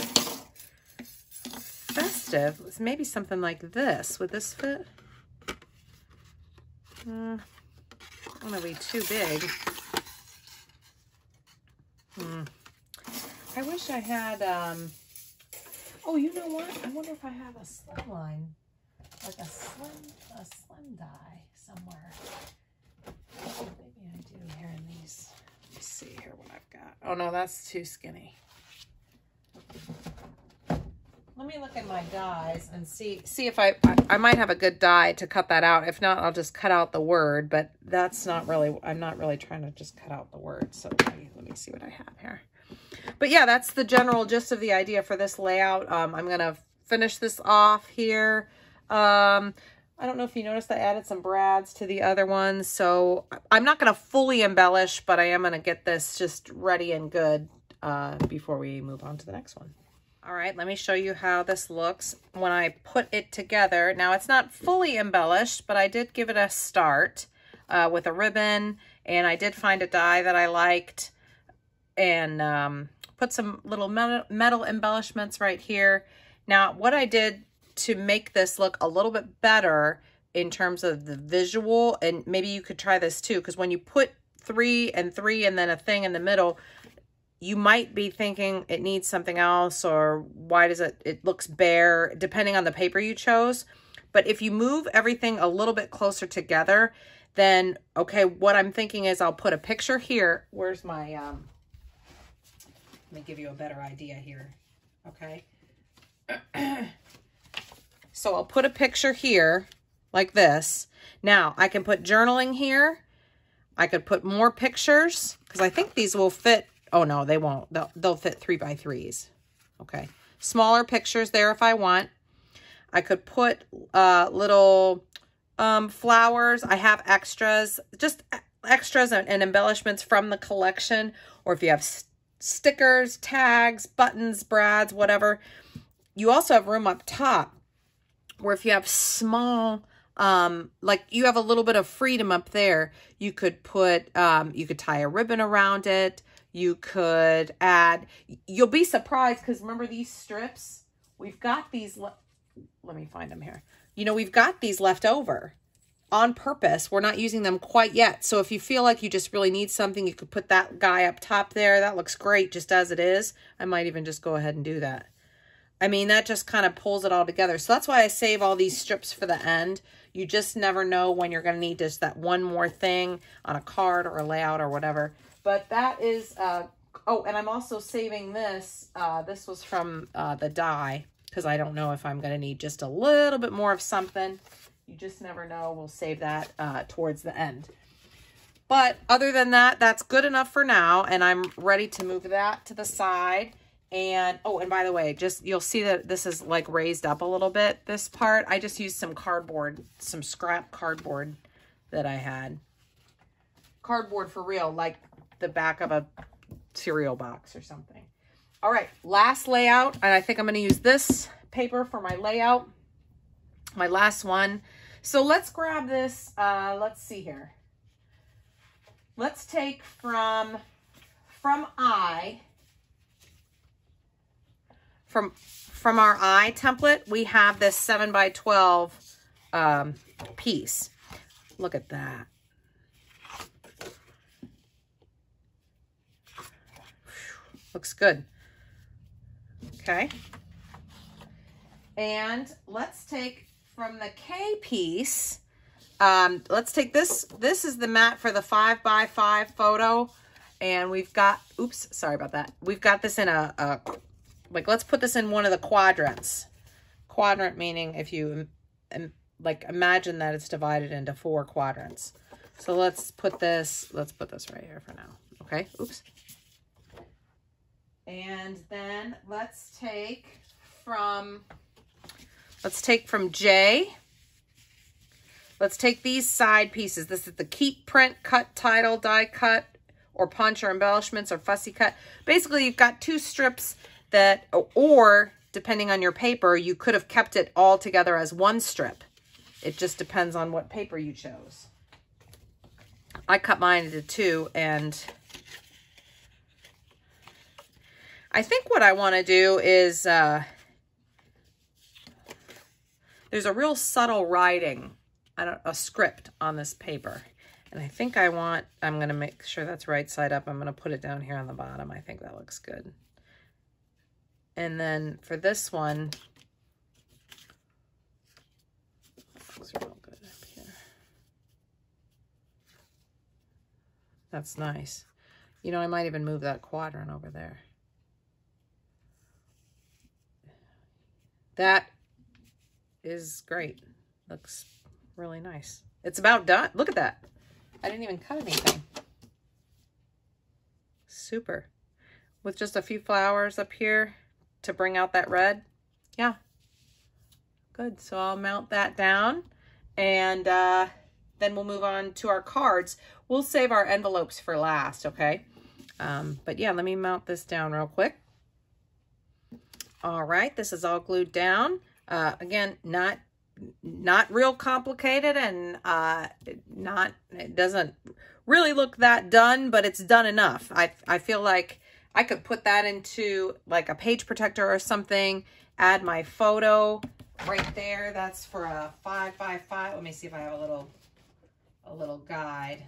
festive. Maybe something like this. Would this fit? Want to be too big. Hmm. I wish I had, um, oh, you know what? I wonder if I have a slim line, like a slim, a slim die somewhere. Maybe I do here in these Let me see here what I've got. Oh no, that's too skinny. Let me look at my dies and see see if I, I, I might have a good die to cut that out. If not, I'll just cut out the word, but that's not really, I'm not really trying to just cut out the word. So let me, let me see what I have here. But yeah, that's the general gist of the idea for this layout. Um, I'm going to finish this off here. Um, I don't know if you noticed I added some brads to the other ones. So I'm not going to fully embellish, but I am going to get this just ready and good uh, before we move on to the next one. All right, let me show you how this looks when I put it together. Now, it's not fully embellished, but I did give it a start uh, with a ribbon, and I did find a die that I liked and um, put some little metal, metal embellishments right here. Now, what I did to make this look a little bit better in terms of the visual, and maybe you could try this too, because when you put three and three and then a thing in the middle, you might be thinking it needs something else or why does it, it looks bare, depending on the paper you chose. But if you move everything a little bit closer together, then, okay, what I'm thinking is I'll put a picture here. Where's my, um, let me give you a better idea here, okay? *clears throat* so I'll put a picture here like this. Now, I can put journaling here. I could put more pictures because I think these will fit Oh, no, they won't. They'll, they'll fit three by threes. Okay. Smaller pictures there if I want. I could put uh, little um, flowers. I have extras, just extras and, and embellishments from the collection. Or if you have st stickers, tags, buttons, brads, whatever. You also have room up top where if you have small um like you have a little bit of freedom up there you could put um you could tie a ribbon around it you could add, you'll be surprised because remember these strips? We've got these, let me find them here. You know, we've got these left over on purpose. We're not using them quite yet. So if you feel like you just really need something, you could put that guy up top there. That looks great just as it is. I might even just go ahead and do that. I mean, that just kind of pulls it all together. So that's why I save all these strips for the end. You just never know when you're going to need just that one more thing on a card or a layout or whatever. But that is, uh, oh, and I'm also saving this. Uh, this was from uh, the die because I don't know if I'm going to need just a little bit more of something. You just never know. We'll save that uh, towards the end. But other than that, that's good enough for now. And I'm ready to move that to the side. And, oh, and by the way, just, you'll see that this is like raised up a little bit, this part. I just used some cardboard, some scrap cardboard that I had. Cardboard for real, like the back of a cereal box or something. All right, last layout, and I think I'm going to use this paper for my layout, my last one. So let's grab this, uh, let's see here. Let's take from, from I, from, from our I template, we have this 7 by 12 um, piece. Look at that. Looks good. Okay. And let's take from the K piece, um, let's take this. This is the mat for the five by five photo. And we've got, oops, sorry about that. We've got this in a, a like, let's put this in one of the quadrants. Quadrant meaning if you, like, imagine that it's divided into four quadrants. So let's put this, let's put this right here for now. Okay, oops. And then let's take from, let's take from J. Let's take these side pieces. This is the keep print, cut, title, die cut, or punch or embellishments or fussy cut. Basically, you've got two strips that, or depending on your paper, you could have kept it all together as one strip. It just depends on what paper you chose. I cut mine into two and I think what I want to do is, uh, there's a real subtle writing, a script on this paper. And I think I want, I'm going to make sure that's right side up. I'm going to put it down here on the bottom. I think that looks good. And then for this one, That's nice. You know, I might even move that quadrant over there. That is great. Looks really nice. It's about done. Look at that. I didn't even cut anything. Super. With just a few flowers up here to bring out that red. Yeah. Good. So I'll mount that down and uh, then we'll move on to our cards. We'll save our envelopes for last, okay? Um, but yeah, let me mount this down real quick. All right, this is all glued down. Uh, again, not not real complicated and uh, not, it doesn't really look that done, but it's done enough. I, I feel like I could put that into like a page protector or something, add my photo right there. That's for a five by five. Let me see if I have a little, a little guide.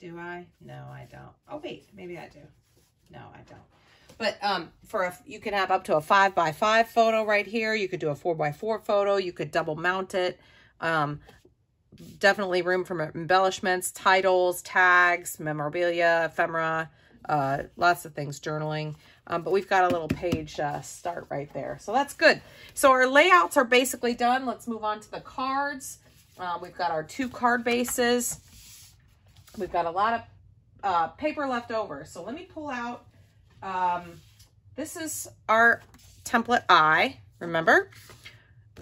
Do I? No, I don't. Oh, wait, maybe I do. No, I don't. But um, for a, you can have up to a five by five photo right here. You could do a four by four photo. You could double mount it. Um, definitely room for embellishments, titles, tags, memorabilia, ephemera, uh, lots of things, journaling. Um, but we've got a little page uh, start right there. So that's good. So our layouts are basically done. Let's move on to the cards. Uh, we've got our two card bases. We've got a lot of uh, paper left over. So let me pull out um, this is our template I, remember?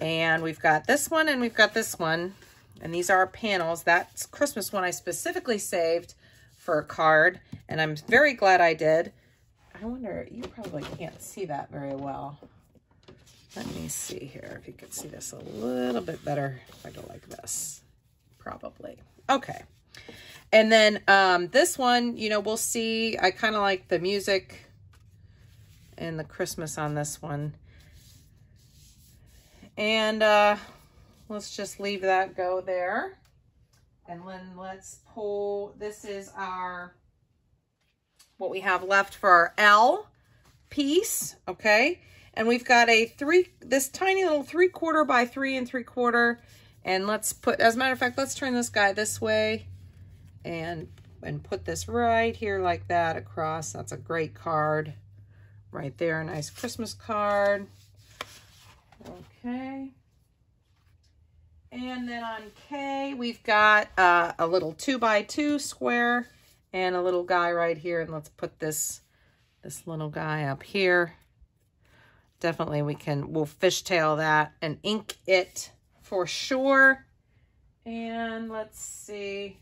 And we've got this one and we've got this one. And these are our panels. That's Christmas one I specifically saved for a card. And I'm very glad I did. I wonder, you probably can't see that very well. Let me see here if you can see this a little bit better if I go like this. Probably. Okay. And then um, this one, you know, we'll see. I kind of like the music and the Christmas on this one. And uh, let's just leave that go there. And then let's pull, this is our, what we have left for our L piece, okay? And we've got a three, this tiny little three quarter by three and three quarter. And let's put, as a matter of fact, let's turn this guy this way and, and put this right here like that across. That's a great card right there. A nice Christmas card. Okay. And then on K, we've got uh, a little two by two square and a little guy right here. And let's put this, this little guy up here. Definitely we can, we'll fishtail that and ink it for sure. And let's see,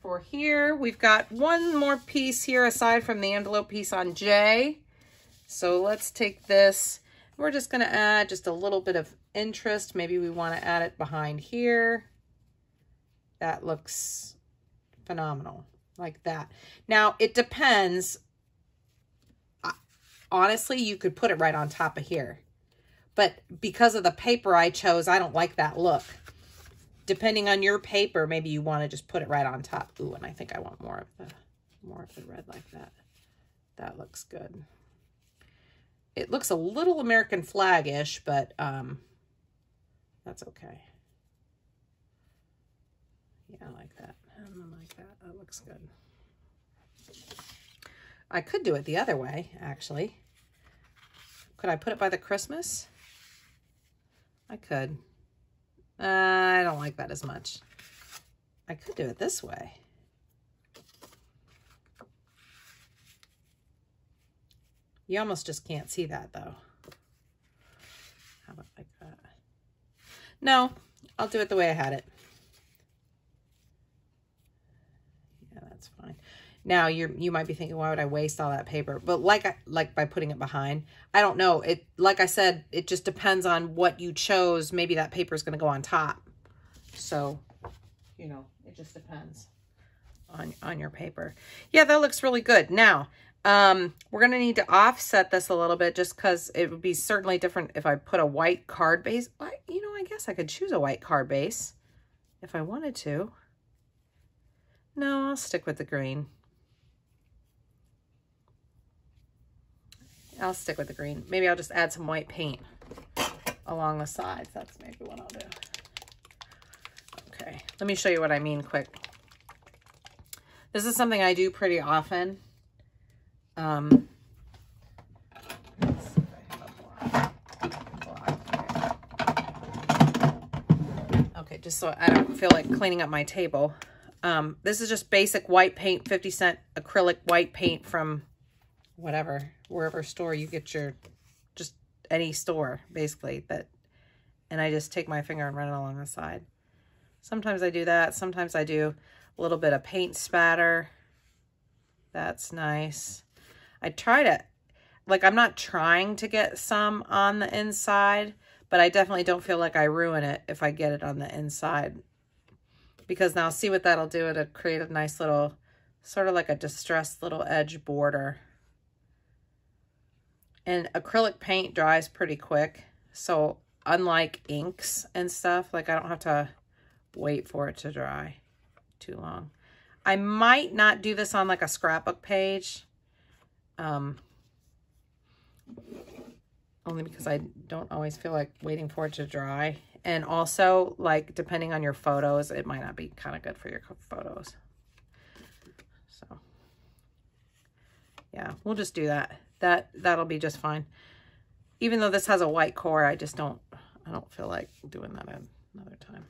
for here, we've got one more piece here aside from the envelope piece on J. So let's take this. We're just going to add just a little bit of interest. Maybe we want to add it behind here. That looks phenomenal, like that. Now, it depends. Honestly, you could put it right on top of here. But because of the paper I chose, I don't like that look. Depending on your paper, maybe you want to just put it right on top. Ooh, and I think I want more of the more of the red like that. That looks good. It looks a little American flag-ish, but um, that's okay. Yeah, I like that. I like that. That looks good. I could do it the other way, actually. Could I put it by the Christmas? I could. Uh, I don't like that as much. I could do it this way. You almost just can't see that though. How about like that? No, I'll do it the way I had it. Yeah, that's fine. Now you're you might be thinking, why would I waste all that paper? But like I, like by putting it behind, I don't know. It like I said, it just depends on what you chose. Maybe that paper is going to go on top. So, you know, it just depends on on your paper. Yeah, that looks really good. Now, um, we're going to need to offset this a little bit just because it would be certainly different if I put a white card base. I, you know, I guess I could choose a white card base if I wanted to. No, I'll stick with the green. I'll stick with the green. Maybe I'll just add some white paint along the sides. That's maybe what I'll do. Okay, let me show you what I mean quick. This is something I do pretty often. Um, okay, just so I don't feel like cleaning up my table. Um, this is just basic white paint, 50 cent acrylic white paint from whatever, wherever store you get your, just any store, basically. That, And I just take my finger and run it along the side. Sometimes I do that. Sometimes I do a little bit of paint spatter. That's nice. I try to, like I'm not trying to get some on the inside, but I definitely don't feel like I ruin it if I get it on the inside. Because now see what that'll do. It'll create a nice little, sort of like a distressed little edge border. And acrylic paint dries pretty quick. So unlike inks and stuff, like I don't have to wait for it to dry too long. I might not do this on like a scrapbook page. Um, only because I don't always feel like waiting for it to dry. And also, like, depending on your photos, it might not be kind of good for your photos. So, yeah, we'll just do that. That, that'll be just fine. Even though this has a white core, I just don't, I don't feel like doing that another time.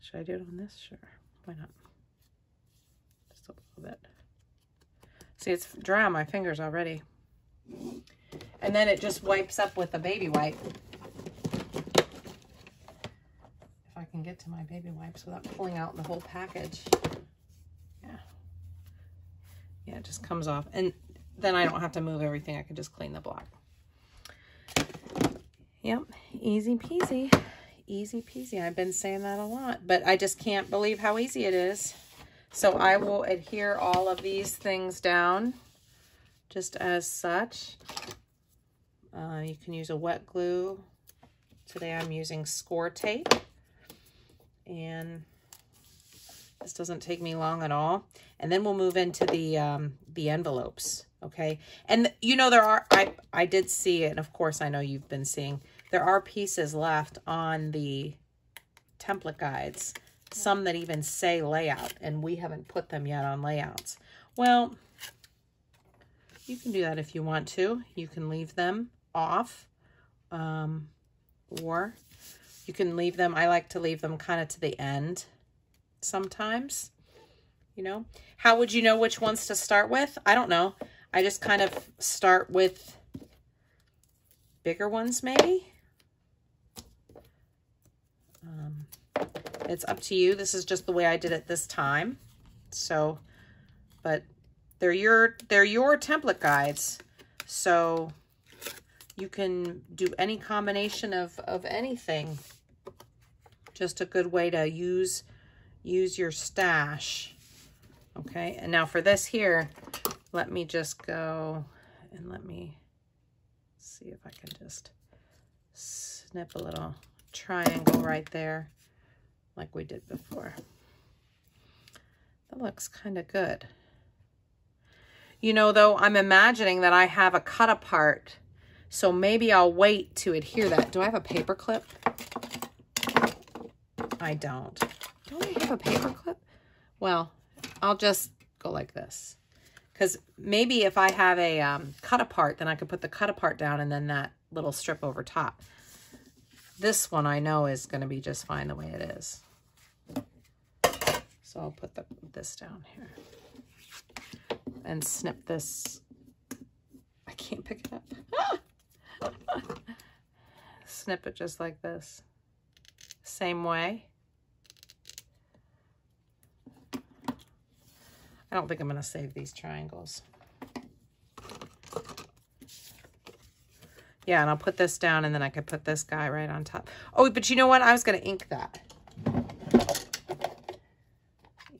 Should I do it on this? Sure. Why not? Just a little bit. See, it's dry on my fingers already. And then it just wipes up with a baby wipe. If I can get to my baby wipes without pulling out the whole package. Yeah. Yeah, it just comes off. And then I don't have to move everything. I can just clean the block. Yep, easy peasy. Easy peasy. I've been saying that a lot, but I just can't believe how easy it is. So I will adhere all of these things down just as such. Uh, you can use a wet glue. Today I'm using score tape. And this doesn't take me long at all. And then we'll move into the um, the envelopes, okay? And you know there are I I did see and of course I know you've been seeing there are pieces left on the template guides, some that even say layout, and we haven't put them yet on layouts. Well, you can do that if you want to. You can leave them off um, or you can leave them. I like to leave them kind of to the end sometimes, you know. How would you know which ones to start with? I don't know. I just kind of start with bigger ones maybe. Um, it's up to you. This is just the way I did it this time. So, but they're your, they're your template guides. So you can do any combination of, of anything. Just a good way to use, use your stash. Okay, and now for this here, let me just go and let me see if I can just snip a little triangle right there like we did before. That looks kind of good. You know, though, I'm imagining that I have a cut apart so maybe I'll wait to adhere that. Do I have a paper clip? I don't. Don't I have a paper clip? Well, I'll just go like this. Because maybe if I have a um, cut apart, then I could put the cut apart down and then that little strip over top. This one I know is going to be just fine the way it is. So I'll put the, this down here and snip this. I can't pick it up. *laughs* Snip it just like this. Same way. I don't think I'm going to save these triangles. Yeah, and I'll put this down and then I could put this guy right on top. Oh, but you know what? I was going to ink that.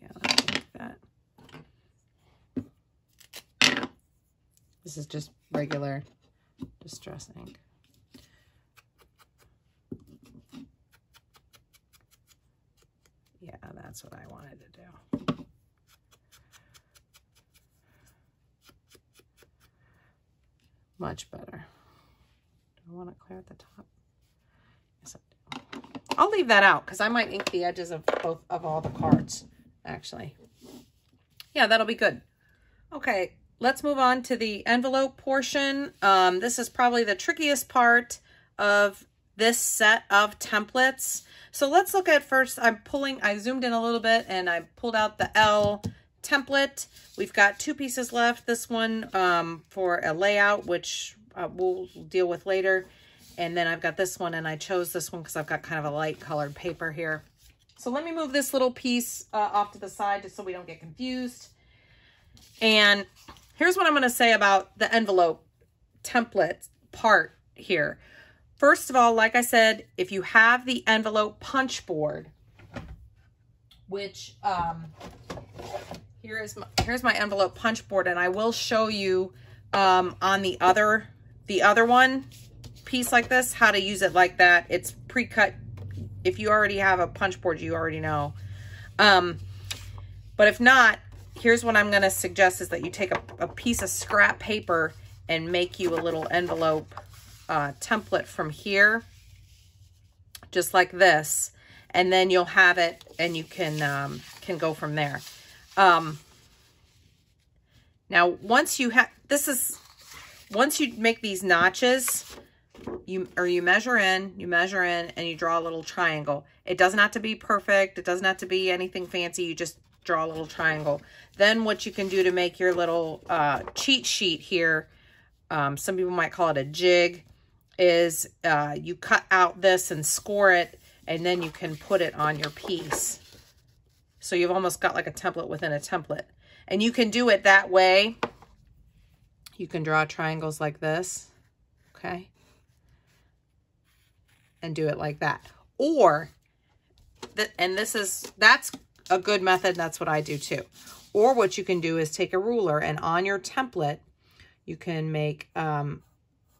Yeah, ink that. This is just regular distress ink. Yeah, that's what I wanted to do. Much better. Do I want to clear at the top? Yes, I do. I'll leave that out because I might ink the edges of both of all the cards, actually. Yeah, that'll be good. Okay, let's move on to the envelope portion. Um, this is probably the trickiest part of this set of templates. So let's look at first, I'm pulling, I zoomed in a little bit and I pulled out the L template. We've got two pieces left. This one um, for a layout, which uh, we'll deal with later. And then I've got this one and I chose this one because I've got kind of a light colored paper here. So let me move this little piece uh, off to the side just so we don't get confused. And here's what I'm going to say about the envelope template part here. First of all, like I said, if you have the envelope punch board, which um, here is my, here's my envelope punch board, and I will show you um, on the other the other one piece like this how to use it like that. It's pre-cut. If you already have a punch board, you already know. Um, but if not, here's what I'm going to suggest is that you take a, a, piece of scrap paper and make you a little envelope uh, template from here, just like this. And then you'll have it and you can, um, can go from there. Um, now, once you have, this is, once you make these notches, you or you measure in, you measure in, and you draw a little triangle. It doesn't have to be perfect. It doesn't have to be anything fancy. You just draw a little triangle. Then what you can do to make your little uh, cheat sheet here, um, some people might call it a jig, is uh, you cut out this and score it, and then you can put it on your piece. So you've almost got like a template within a template. And you can do it that way. You can draw triangles like this, okay? And do it like that. Or, th and this is, that's a good method. That's what I do too. Or what you can do is take a ruler and on your template, you can make um,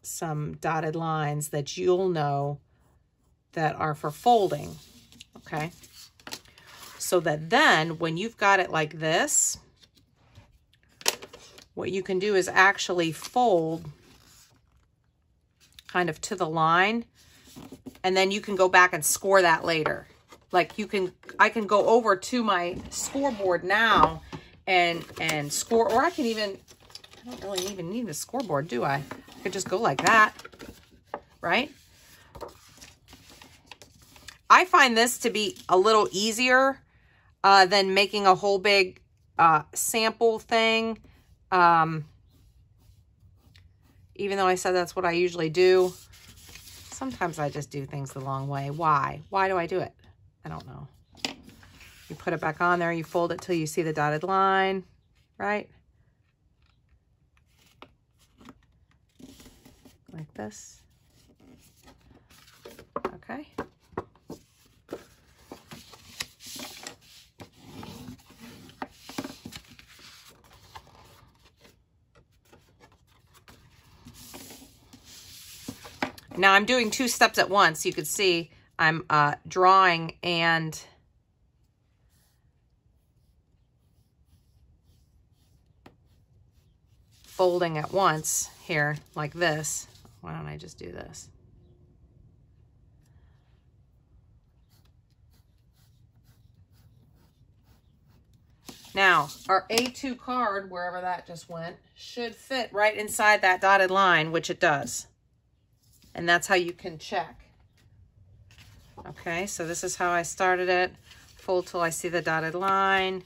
some dotted lines that you'll know that are for folding, okay? So that then when you've got it like this, what you can do is actually fold kind of to the line and then you can go back and score that later. Like you can, I can go over to my scoreboard now and, and score, or I can even, I don't really even need a scoreboard, do I? I could just go like that, right? I find this to be a little easier uh, than making a whole big uh, sample thing. Um, even though I said that's what I usually do, sometimes I just do things the long way. Why? Why do I do it? I don't know. You put it back on there, you fold it till you see the dotted line, right? Like this. Okay. Now I'm doing two steps at once. You could see I'm uh, drawing and folding at once here like this. Why don't I just do this? Now, our A2 card, wherever that just went, should fit right inside that dotted line, which it does. And that's how you can check. Okay, so this is how I started it. Fold till I see the dotted line.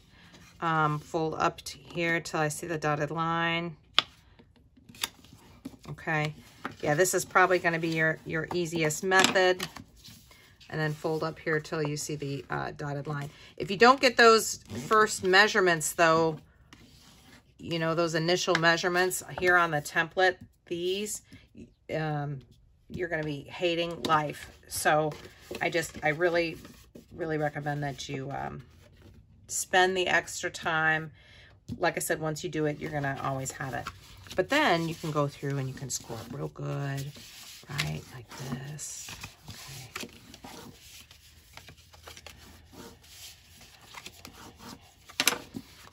Um, fold up to here till I see the dotted line. Okay, yeah, this is probably going to be your, your easiest method. And then fold up here till you see the uh, dotted line. If you don't get those first measurements, though, you know, those initial measurements here on the template, these, um, you're going to be hating life. So I just, I really, really recommend that you um, spend the extra time. Like I said, once you do it, you're going to always have it. But then you can go through and you can score it real good, right? Like this. Okay.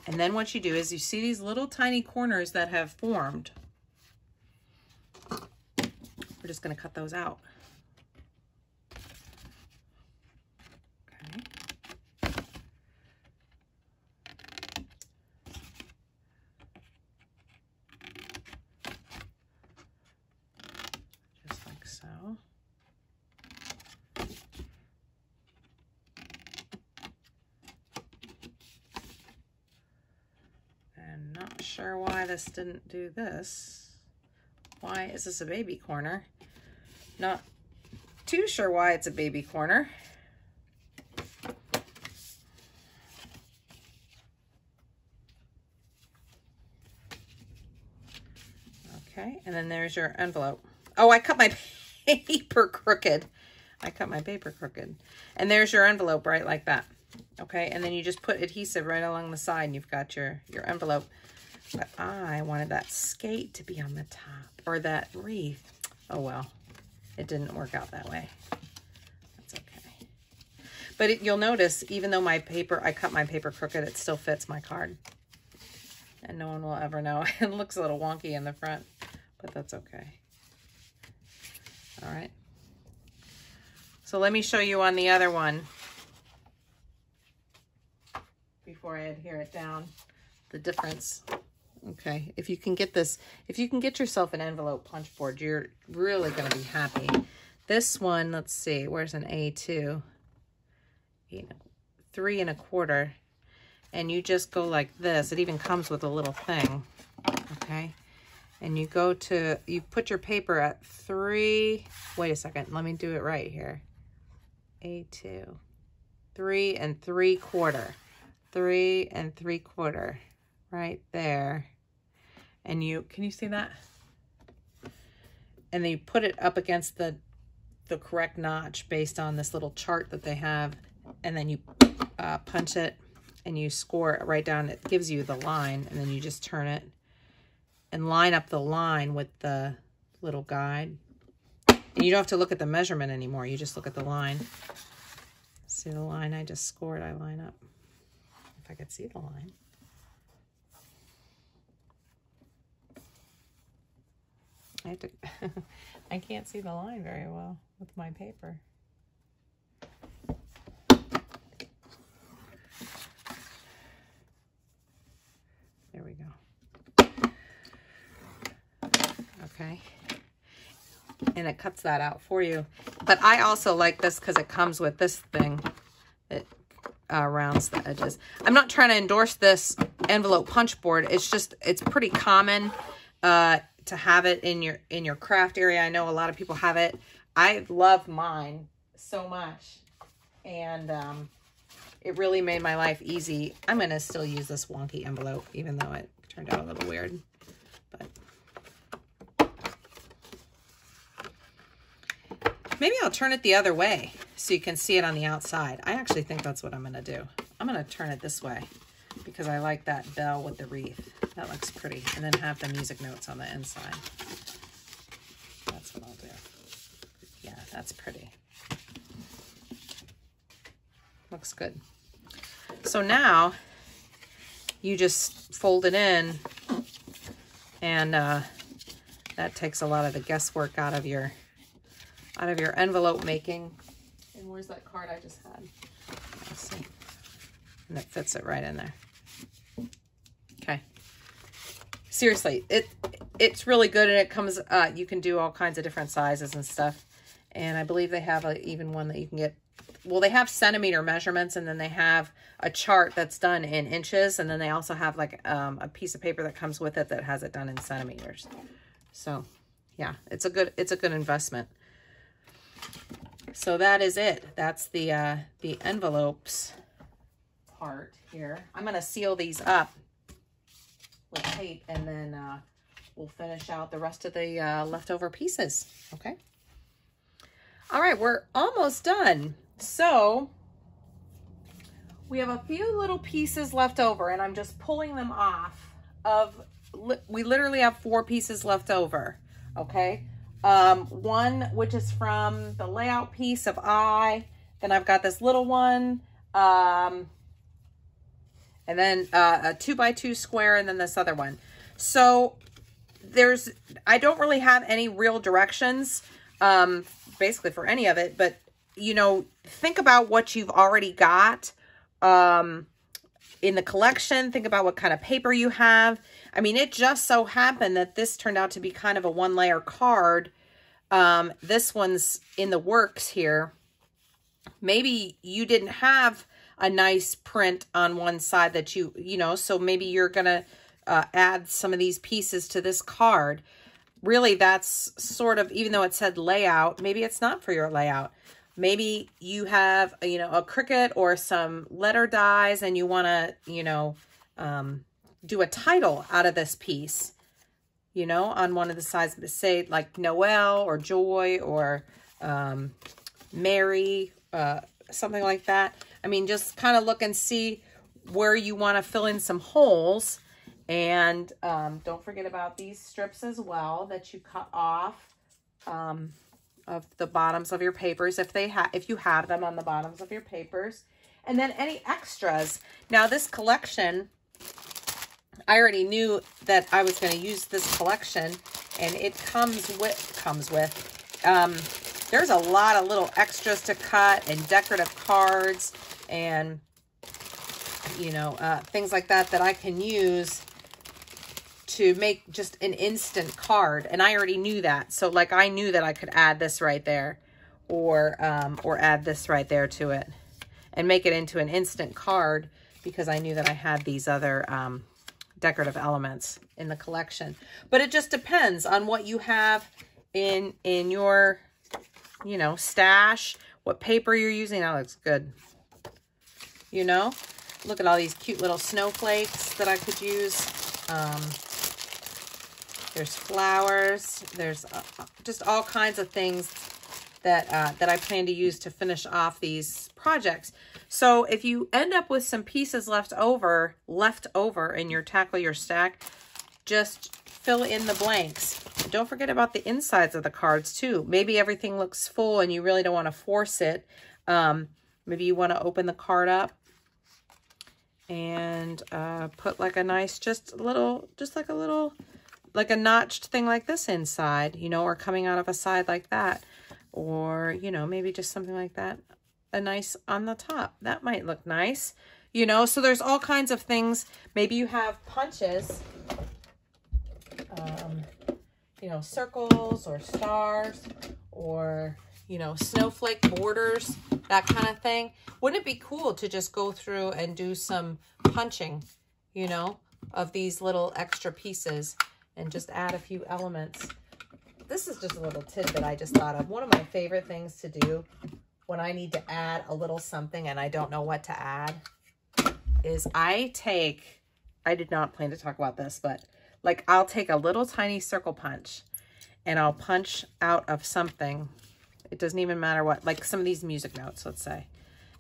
And then what you do is you see these little tiny corners that have formed. We're just going to cut those out. Okay. Just like so. I'm not sure why this didn't do this. Why is this a baby corner? Not too sure why it's a baby corner. Okay, and then there's your envelope. Oh, I cut my *laughs* paper crooked. I cut my paper crooked. And there's your envelope right like that. Okay, and then you just put adhesive right along the side and you've got your, your envelope. But I wanted that skate to be on the top or that wreath. Oh, well, it didn't work out that way. That's okay. But it, you'll notice, even though my paper, I cut my paper crooked, it still fits my card. And no one will ever know. *laughs* it looks a little wonky in the front, but that's okay. All right. So let me show you on the other one before I adhere it down, the difference. Okay, if you can get this, if you can get yourself an envelope punch board, you're really going to be happy. This one, let's see, where's an A2? You know, three and a quarter. And you just go like this. It even comes with a little thing, okay? And you go to, you put your paper at three, wait a second, let me do it right here. A2, three and three quarter, three and three quarter right there. And you, can you see that? And then you put it up against the, the correct notch based on this little chart that they have. And then you uh, punch it and you score it right down. It gives you the line and then you just turn it and line up the line with the little guide. And you don't have to look at the measurement anymore. You just look at the line. See the line I just scored? I line up. If I could see the line. I have to, *laughs* I can't see the line very well with my paper. There we go. Okay. And it cuts that out for you. But I also like this because it comes with this thing. that uh, rounds the edges. I'm not trying to endorse this envelope punch board. It's just, it's pretty common. Uh, to have it in your in your craft area. I know a lot of people have it. I love mine so much. And um, it really made my life easy. I'm going to still use this wonky envelope, even though it turned out a little weird. But maybe I'll turn it the other way so you can see it on the outside. I actually think that's what I'm going to do. I'm going to turn it this way because I like that bell with the wreath. That looks pretty. And then have the music notes on the inside. That's what I'll do. Yeah, that's pretty. Looks good. So now you just fold it in and uh, that takes a lot of the guesswork out of your out of your envelope making. And where's that card I just had? And it fits it right in there. Okay seriously, it it's really good and it comes, uh, you can do all kinds of different sizes and stuff. And I believe they have a, even one that you can get, well, they have centimeter measurements and then they have a chart that's done in inches. And then they also have like um, a piece of paper that comes with it that has it done in centimeters. So yeah, it's a good, it's a good investment. So that is it. That's the, uh, the envelopes part here. I'm going to seal these up with tape and then uh, we'll finish out the rest of the uh, leftover pieces. Okay. All right, we're almost done. So we have a few little pieces left over and I'm just pulling them off of, we literally have four pieces left over. Okay. Um, one, which is from the layout piece of I, then I've got this little one. Um, and then uh, a two by two square and then this other one. So there's, I don't really have any real directions um, basically for any of it, but you know, think about what you've already got um, in the collection. Think about what kind of paper you have. I mean, it just so happened that this turned out to be kind of a one layer card. Um, this one's in the works here. Maybe you didn't have a nice print on one side that you, you know, so maybe you're going to uh, add some of these pieces to this card. Really, that's sort of, even though it said layout, maybe it's not for your layout. Maybe you have, you know, a Cricut or some letter dies and you want to, you know, um, do a title out of this piece. you know, on one of the sides, say like Noel or Joy or um, Mary, uh, something like that. I mean, just kind of look and see where you want to fill in some holes. And um, don't forget about these strips as well that you cut off um, of the bottoms of your papers if they have if you have them on the bottoms of your papers. And then any extras. Now this collection I already knew that I was going to use this collection and it comes with, comes with, um, there's a lot of little extras to cut and decorative cards and, you know, uh, things like that that I can use to make just an instant card. And I already knew that. So like I knew that I could add this right there or, um, or add this right there to it and make it into an instant card because I knew that I had these other, um, decorative elements in the collection. But it just depends on what you have in, in your, you know, stash, what paper you're using. That looks good. You know, look at all these cute little snowflakes that I could use. Um, there's flowers. There's uh, just all kinds of things that uh, that I plan to use to finish off these projects. So if you end up with some pieces left over, left over in your tackle your stack, just fill in the blanks. Don't forget about the insides of the cards too. Maybe everything looks full and you really don't want to force it. Um, maybe you want to open the card up and uh, put like a nice, just a little, just like a little, like a notched thing like this inside, you know, or coming out of a side like that. Or, you know, maybe just something like that a nice on the top. That might look nice. You know, so there's all kinds of things. Maybe you have punches, um, you know, circles or stars or, you know, snowflake borders, that kind of thing. Wouldn't it be cool to just go through and do some punching, you know, of these little extra pieces and just add a few elements. This is just a little tidbit I just thought of. One of my favorite things to do when I need to add a little something and I don't know what to add is I take, I did not plan to talk about this, but like I'll take a little tiny circle punch and I'll punch out of something. It doesn't even matter what, like some of these music notes, let's say.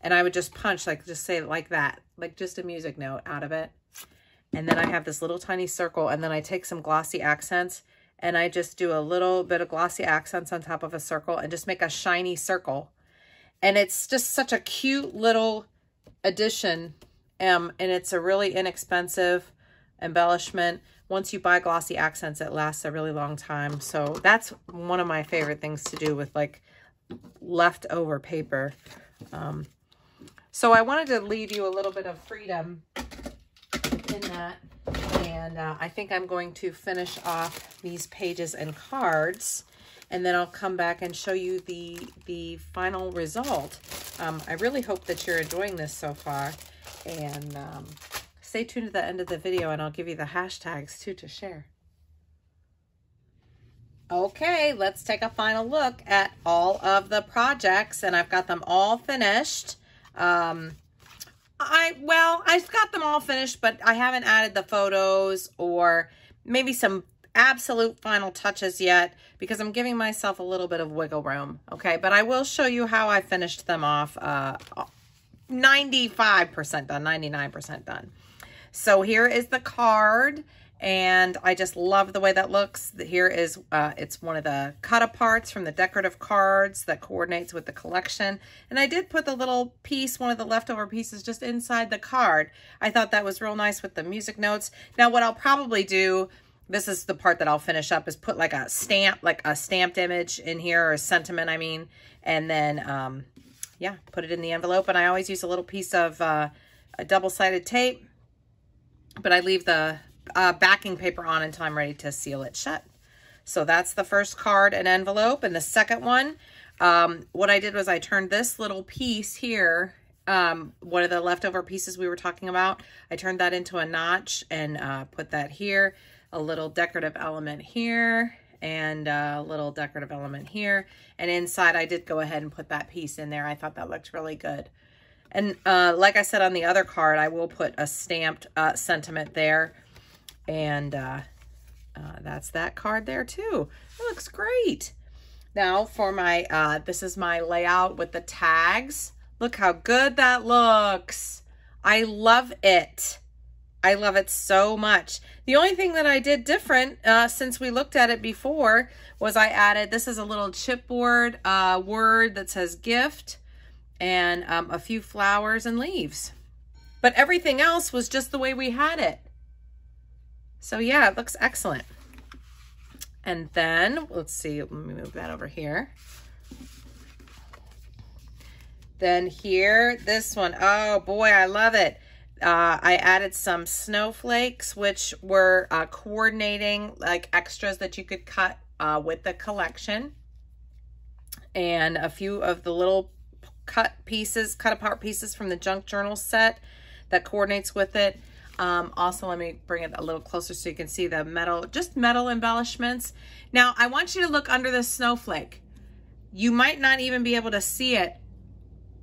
And I would just punch, like just say like that, like just a music note out of it. And then I have this little tiny circle and then I take some glossy accents and I just do a little bit of glossy accents on top of a circle and just make a shiny circle and it's just such a cute little addition. Um, and it's a really inexpensive embellishment. Once you buy glossy accents, it lasts a really long time. So that's one of my favorite things to do with like leftover paper. Um, so I wanted to leave you a little bit of freedom in that. And uh, I think I'm going to finish off these pages and cards and then I'll come back and show you the, the final result. Um, I really hope that you're enjoying this so far, and um, stay tuned to the end of the video, and I'll give you the hashtags, too, to share. Okay, let's take a final look at all of the projects, and I've got them all finished. Um, I, well, I've got them all finished, but I haven't added the photos or maybe some absolute final touches yet because I'm giving myself a little bit of wiggle room. Okay, but I will show you how I finished them off. Uh, 95% done, 99% done. So here is the card and I just love the way that looks. Here is, uh, it's one of the cut aparts from the decorative cards that coordinates with the collection. And I did put the little piece, one of the leftover pieces just inside the card. I thought that was real nice with the music notes. Now what I'll probably do this is the part that I'll finish up is put like a stamp, like a stamped image in here or a sentiment, I mean, and then, um, yeah, put it in the envelope. And I always use a little piece of uh, a double-sided tape, but I leave the uh, backing paper on until I'm ready to seal it shut. So that's the first card and envelope. And the second one, um, what I did was I turned this little piece here, um, one of the leftover pieces we were talking about, I turned that into a notch and uh, put that here a little decorative element here and a little decorative element here. And inside I did go ahead and put that piece in there. I thought that looked really good. And uh, like I said on the other card, I will put a stamped uh, sentiment there and uh, uh, that's that card there too. It looks great. Now for my, uh, this is my layout with the tags. Look how good that looks. I love it. I love it so much. The only thing that I did different uh, since we looked at it before was I added, this is a little chipboard uh, word that says gift and um, a few flowers and leaves. But everything else was just the way we had it. So yeah, it looks excellent. And then, let's see, let me move that over here. Then here, this one, oh boy, I love it. Uh, I added some snowflakes, which were uh, coordinating like extras that you could cut uh, with the collection. And a few of the little cut pieces, cut apart pieces from the junk journal set that coordinates with it. Um, also, let me bring it a little closer so you can see the metal, just metal embellishments. Now, I want you to look under the snowflake. You might not even be able to see it,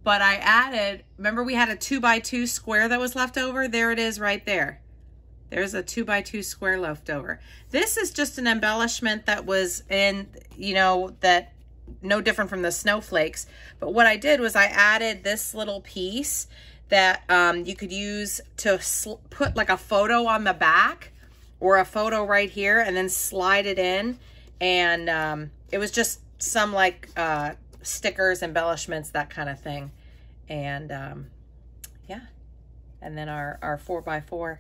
but I added, remember we had a two by two square that was left over? There it is right there. There's a two by two square left over. This is just an embellishment that was in, you know, that no different from the snowflakes. But what I did was I added this little piece that um, you could use to put like a photo on the back or a photo right here and then slide it in. And um, it was just some like uh, stickers, embellishments, that kind of thing. And um, yeah. And then our, our 4x4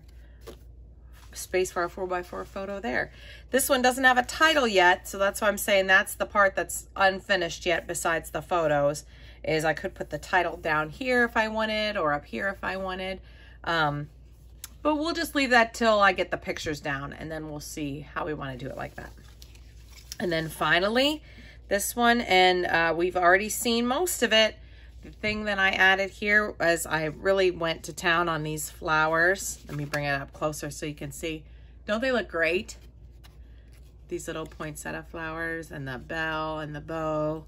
space for our 4x4 photo there. This one doesn't have a title yet, so that's why I'm saying that's the part that's unfinished yet besides the photos is I could put the title down here if I wanted or up here if I wanted. Um, but we'll just leave that till I get the pictures down and then we'll see how we want to do it like that. And then finally, this one, and uh, we've already seen most of it. The thing that I added here was I really went to town on these flowers. Let me bring it up closer so you can see. Don't they look great? These little poinsettia flowers and the bell and the bow.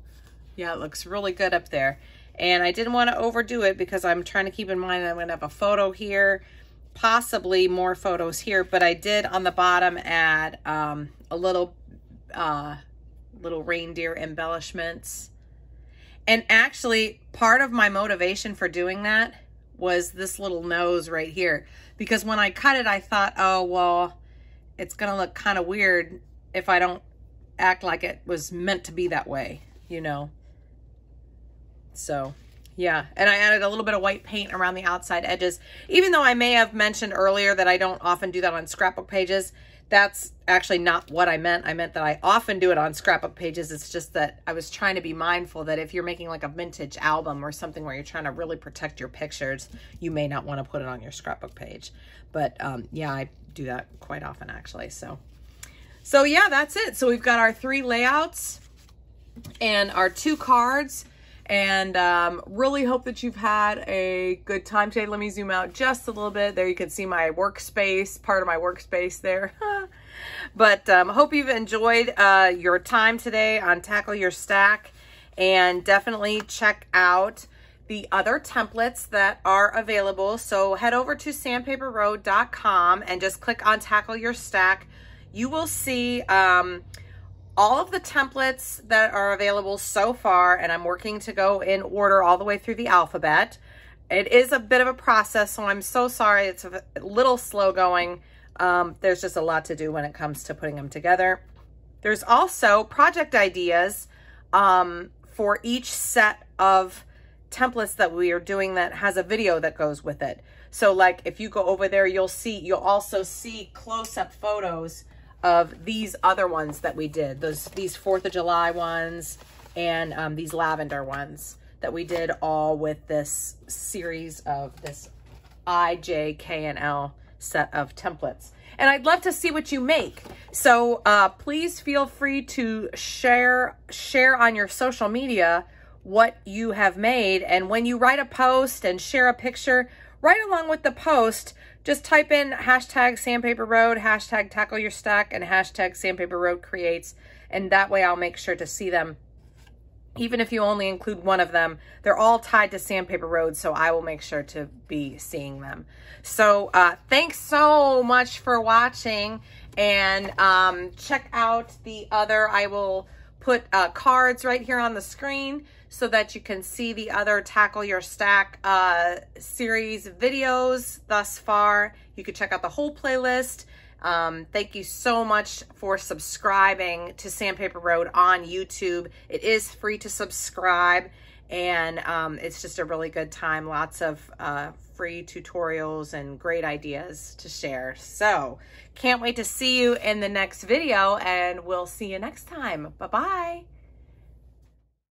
Yeah, it looks really good up there. And I didn't want to overdo it because I'm trying to keep in mind I'm going to have a photo here, possibly more photos here, but I did on the bottom add um, a little, uh, little reindeer embellishments. And actually, part of my motivation for doing that was this little nose right here. Because when I cut it, I thought, oh, well, it's going to look kind of weird if I don't act like it was meant to be that way, you know. So yeah, and I added a little bit of white paint around the outside edges. Even though I may have mentioned earlier that I don't often do that on scrapbook pages, that's actually not what I meant. I meant that I often do it on scrapbook pages. It's just that I was trying to be mindful that if you're making like a vintage album or something where you're trying to really protect your pictures, you may not want to put it on your scrapbook page. But um, yeah, I do that quite often actually. So, so yeah, that's it. So we've got our three layouts and our two cards and um, really hope that you've had a good time today. Let me zoom out just a little bit. There you can see my workspace, part of my workspace there. *laughs* but um, hope you've enjoyed uh, your time today on Tackle Your Stack and definitely check out the other templates that are available. So head over to sandpaperroad.com and just click on Tackle Your Stack. You will see um, all of the templates that are available so far, and I'm working to go in order all the way through the alphabet. It is a bit of a process, so I'm so sorry. It's a little slow going. Um, there's just a lot to do when it comes to putting them together. There's also project ideas um, for each set of templates that we are doing that has a video that goes with it. So like if you go over there, you'll see, you'll also see close-up photos of these other ones that we did. Those These 4th of July ones and um, these lavender ones that we did all with this series of this I, J, K, and L set of templates. And I'd love to see what you make. So uh, please feel free to share, share on your social media what you have made. And when you write a post and share a picture, right along with the post, just type in hashtag sandpaper road, hashtag tackle your stack, and hashtag sandpaper road creates. And that way I'll make sure to see them. Even if you only include one of them, they're all tied to Sandpaper Road, so I will make sure to be seeing them. So uh, thanks so much for watching, And um, check out the other, I will put uh, cards right here on the screen so that you can see the other Tackle Your Stack uh, series videos thus far. You can check out the whole playlist. Um, thank you so much for subscribing to Sandpaper Road on YouTube. It is free to subscribe and um, it's just a really good time. Lots of uh, free tutorials and great ideas to share. So can't wait to see you in the next video and we'll see you next time. Bye-bye.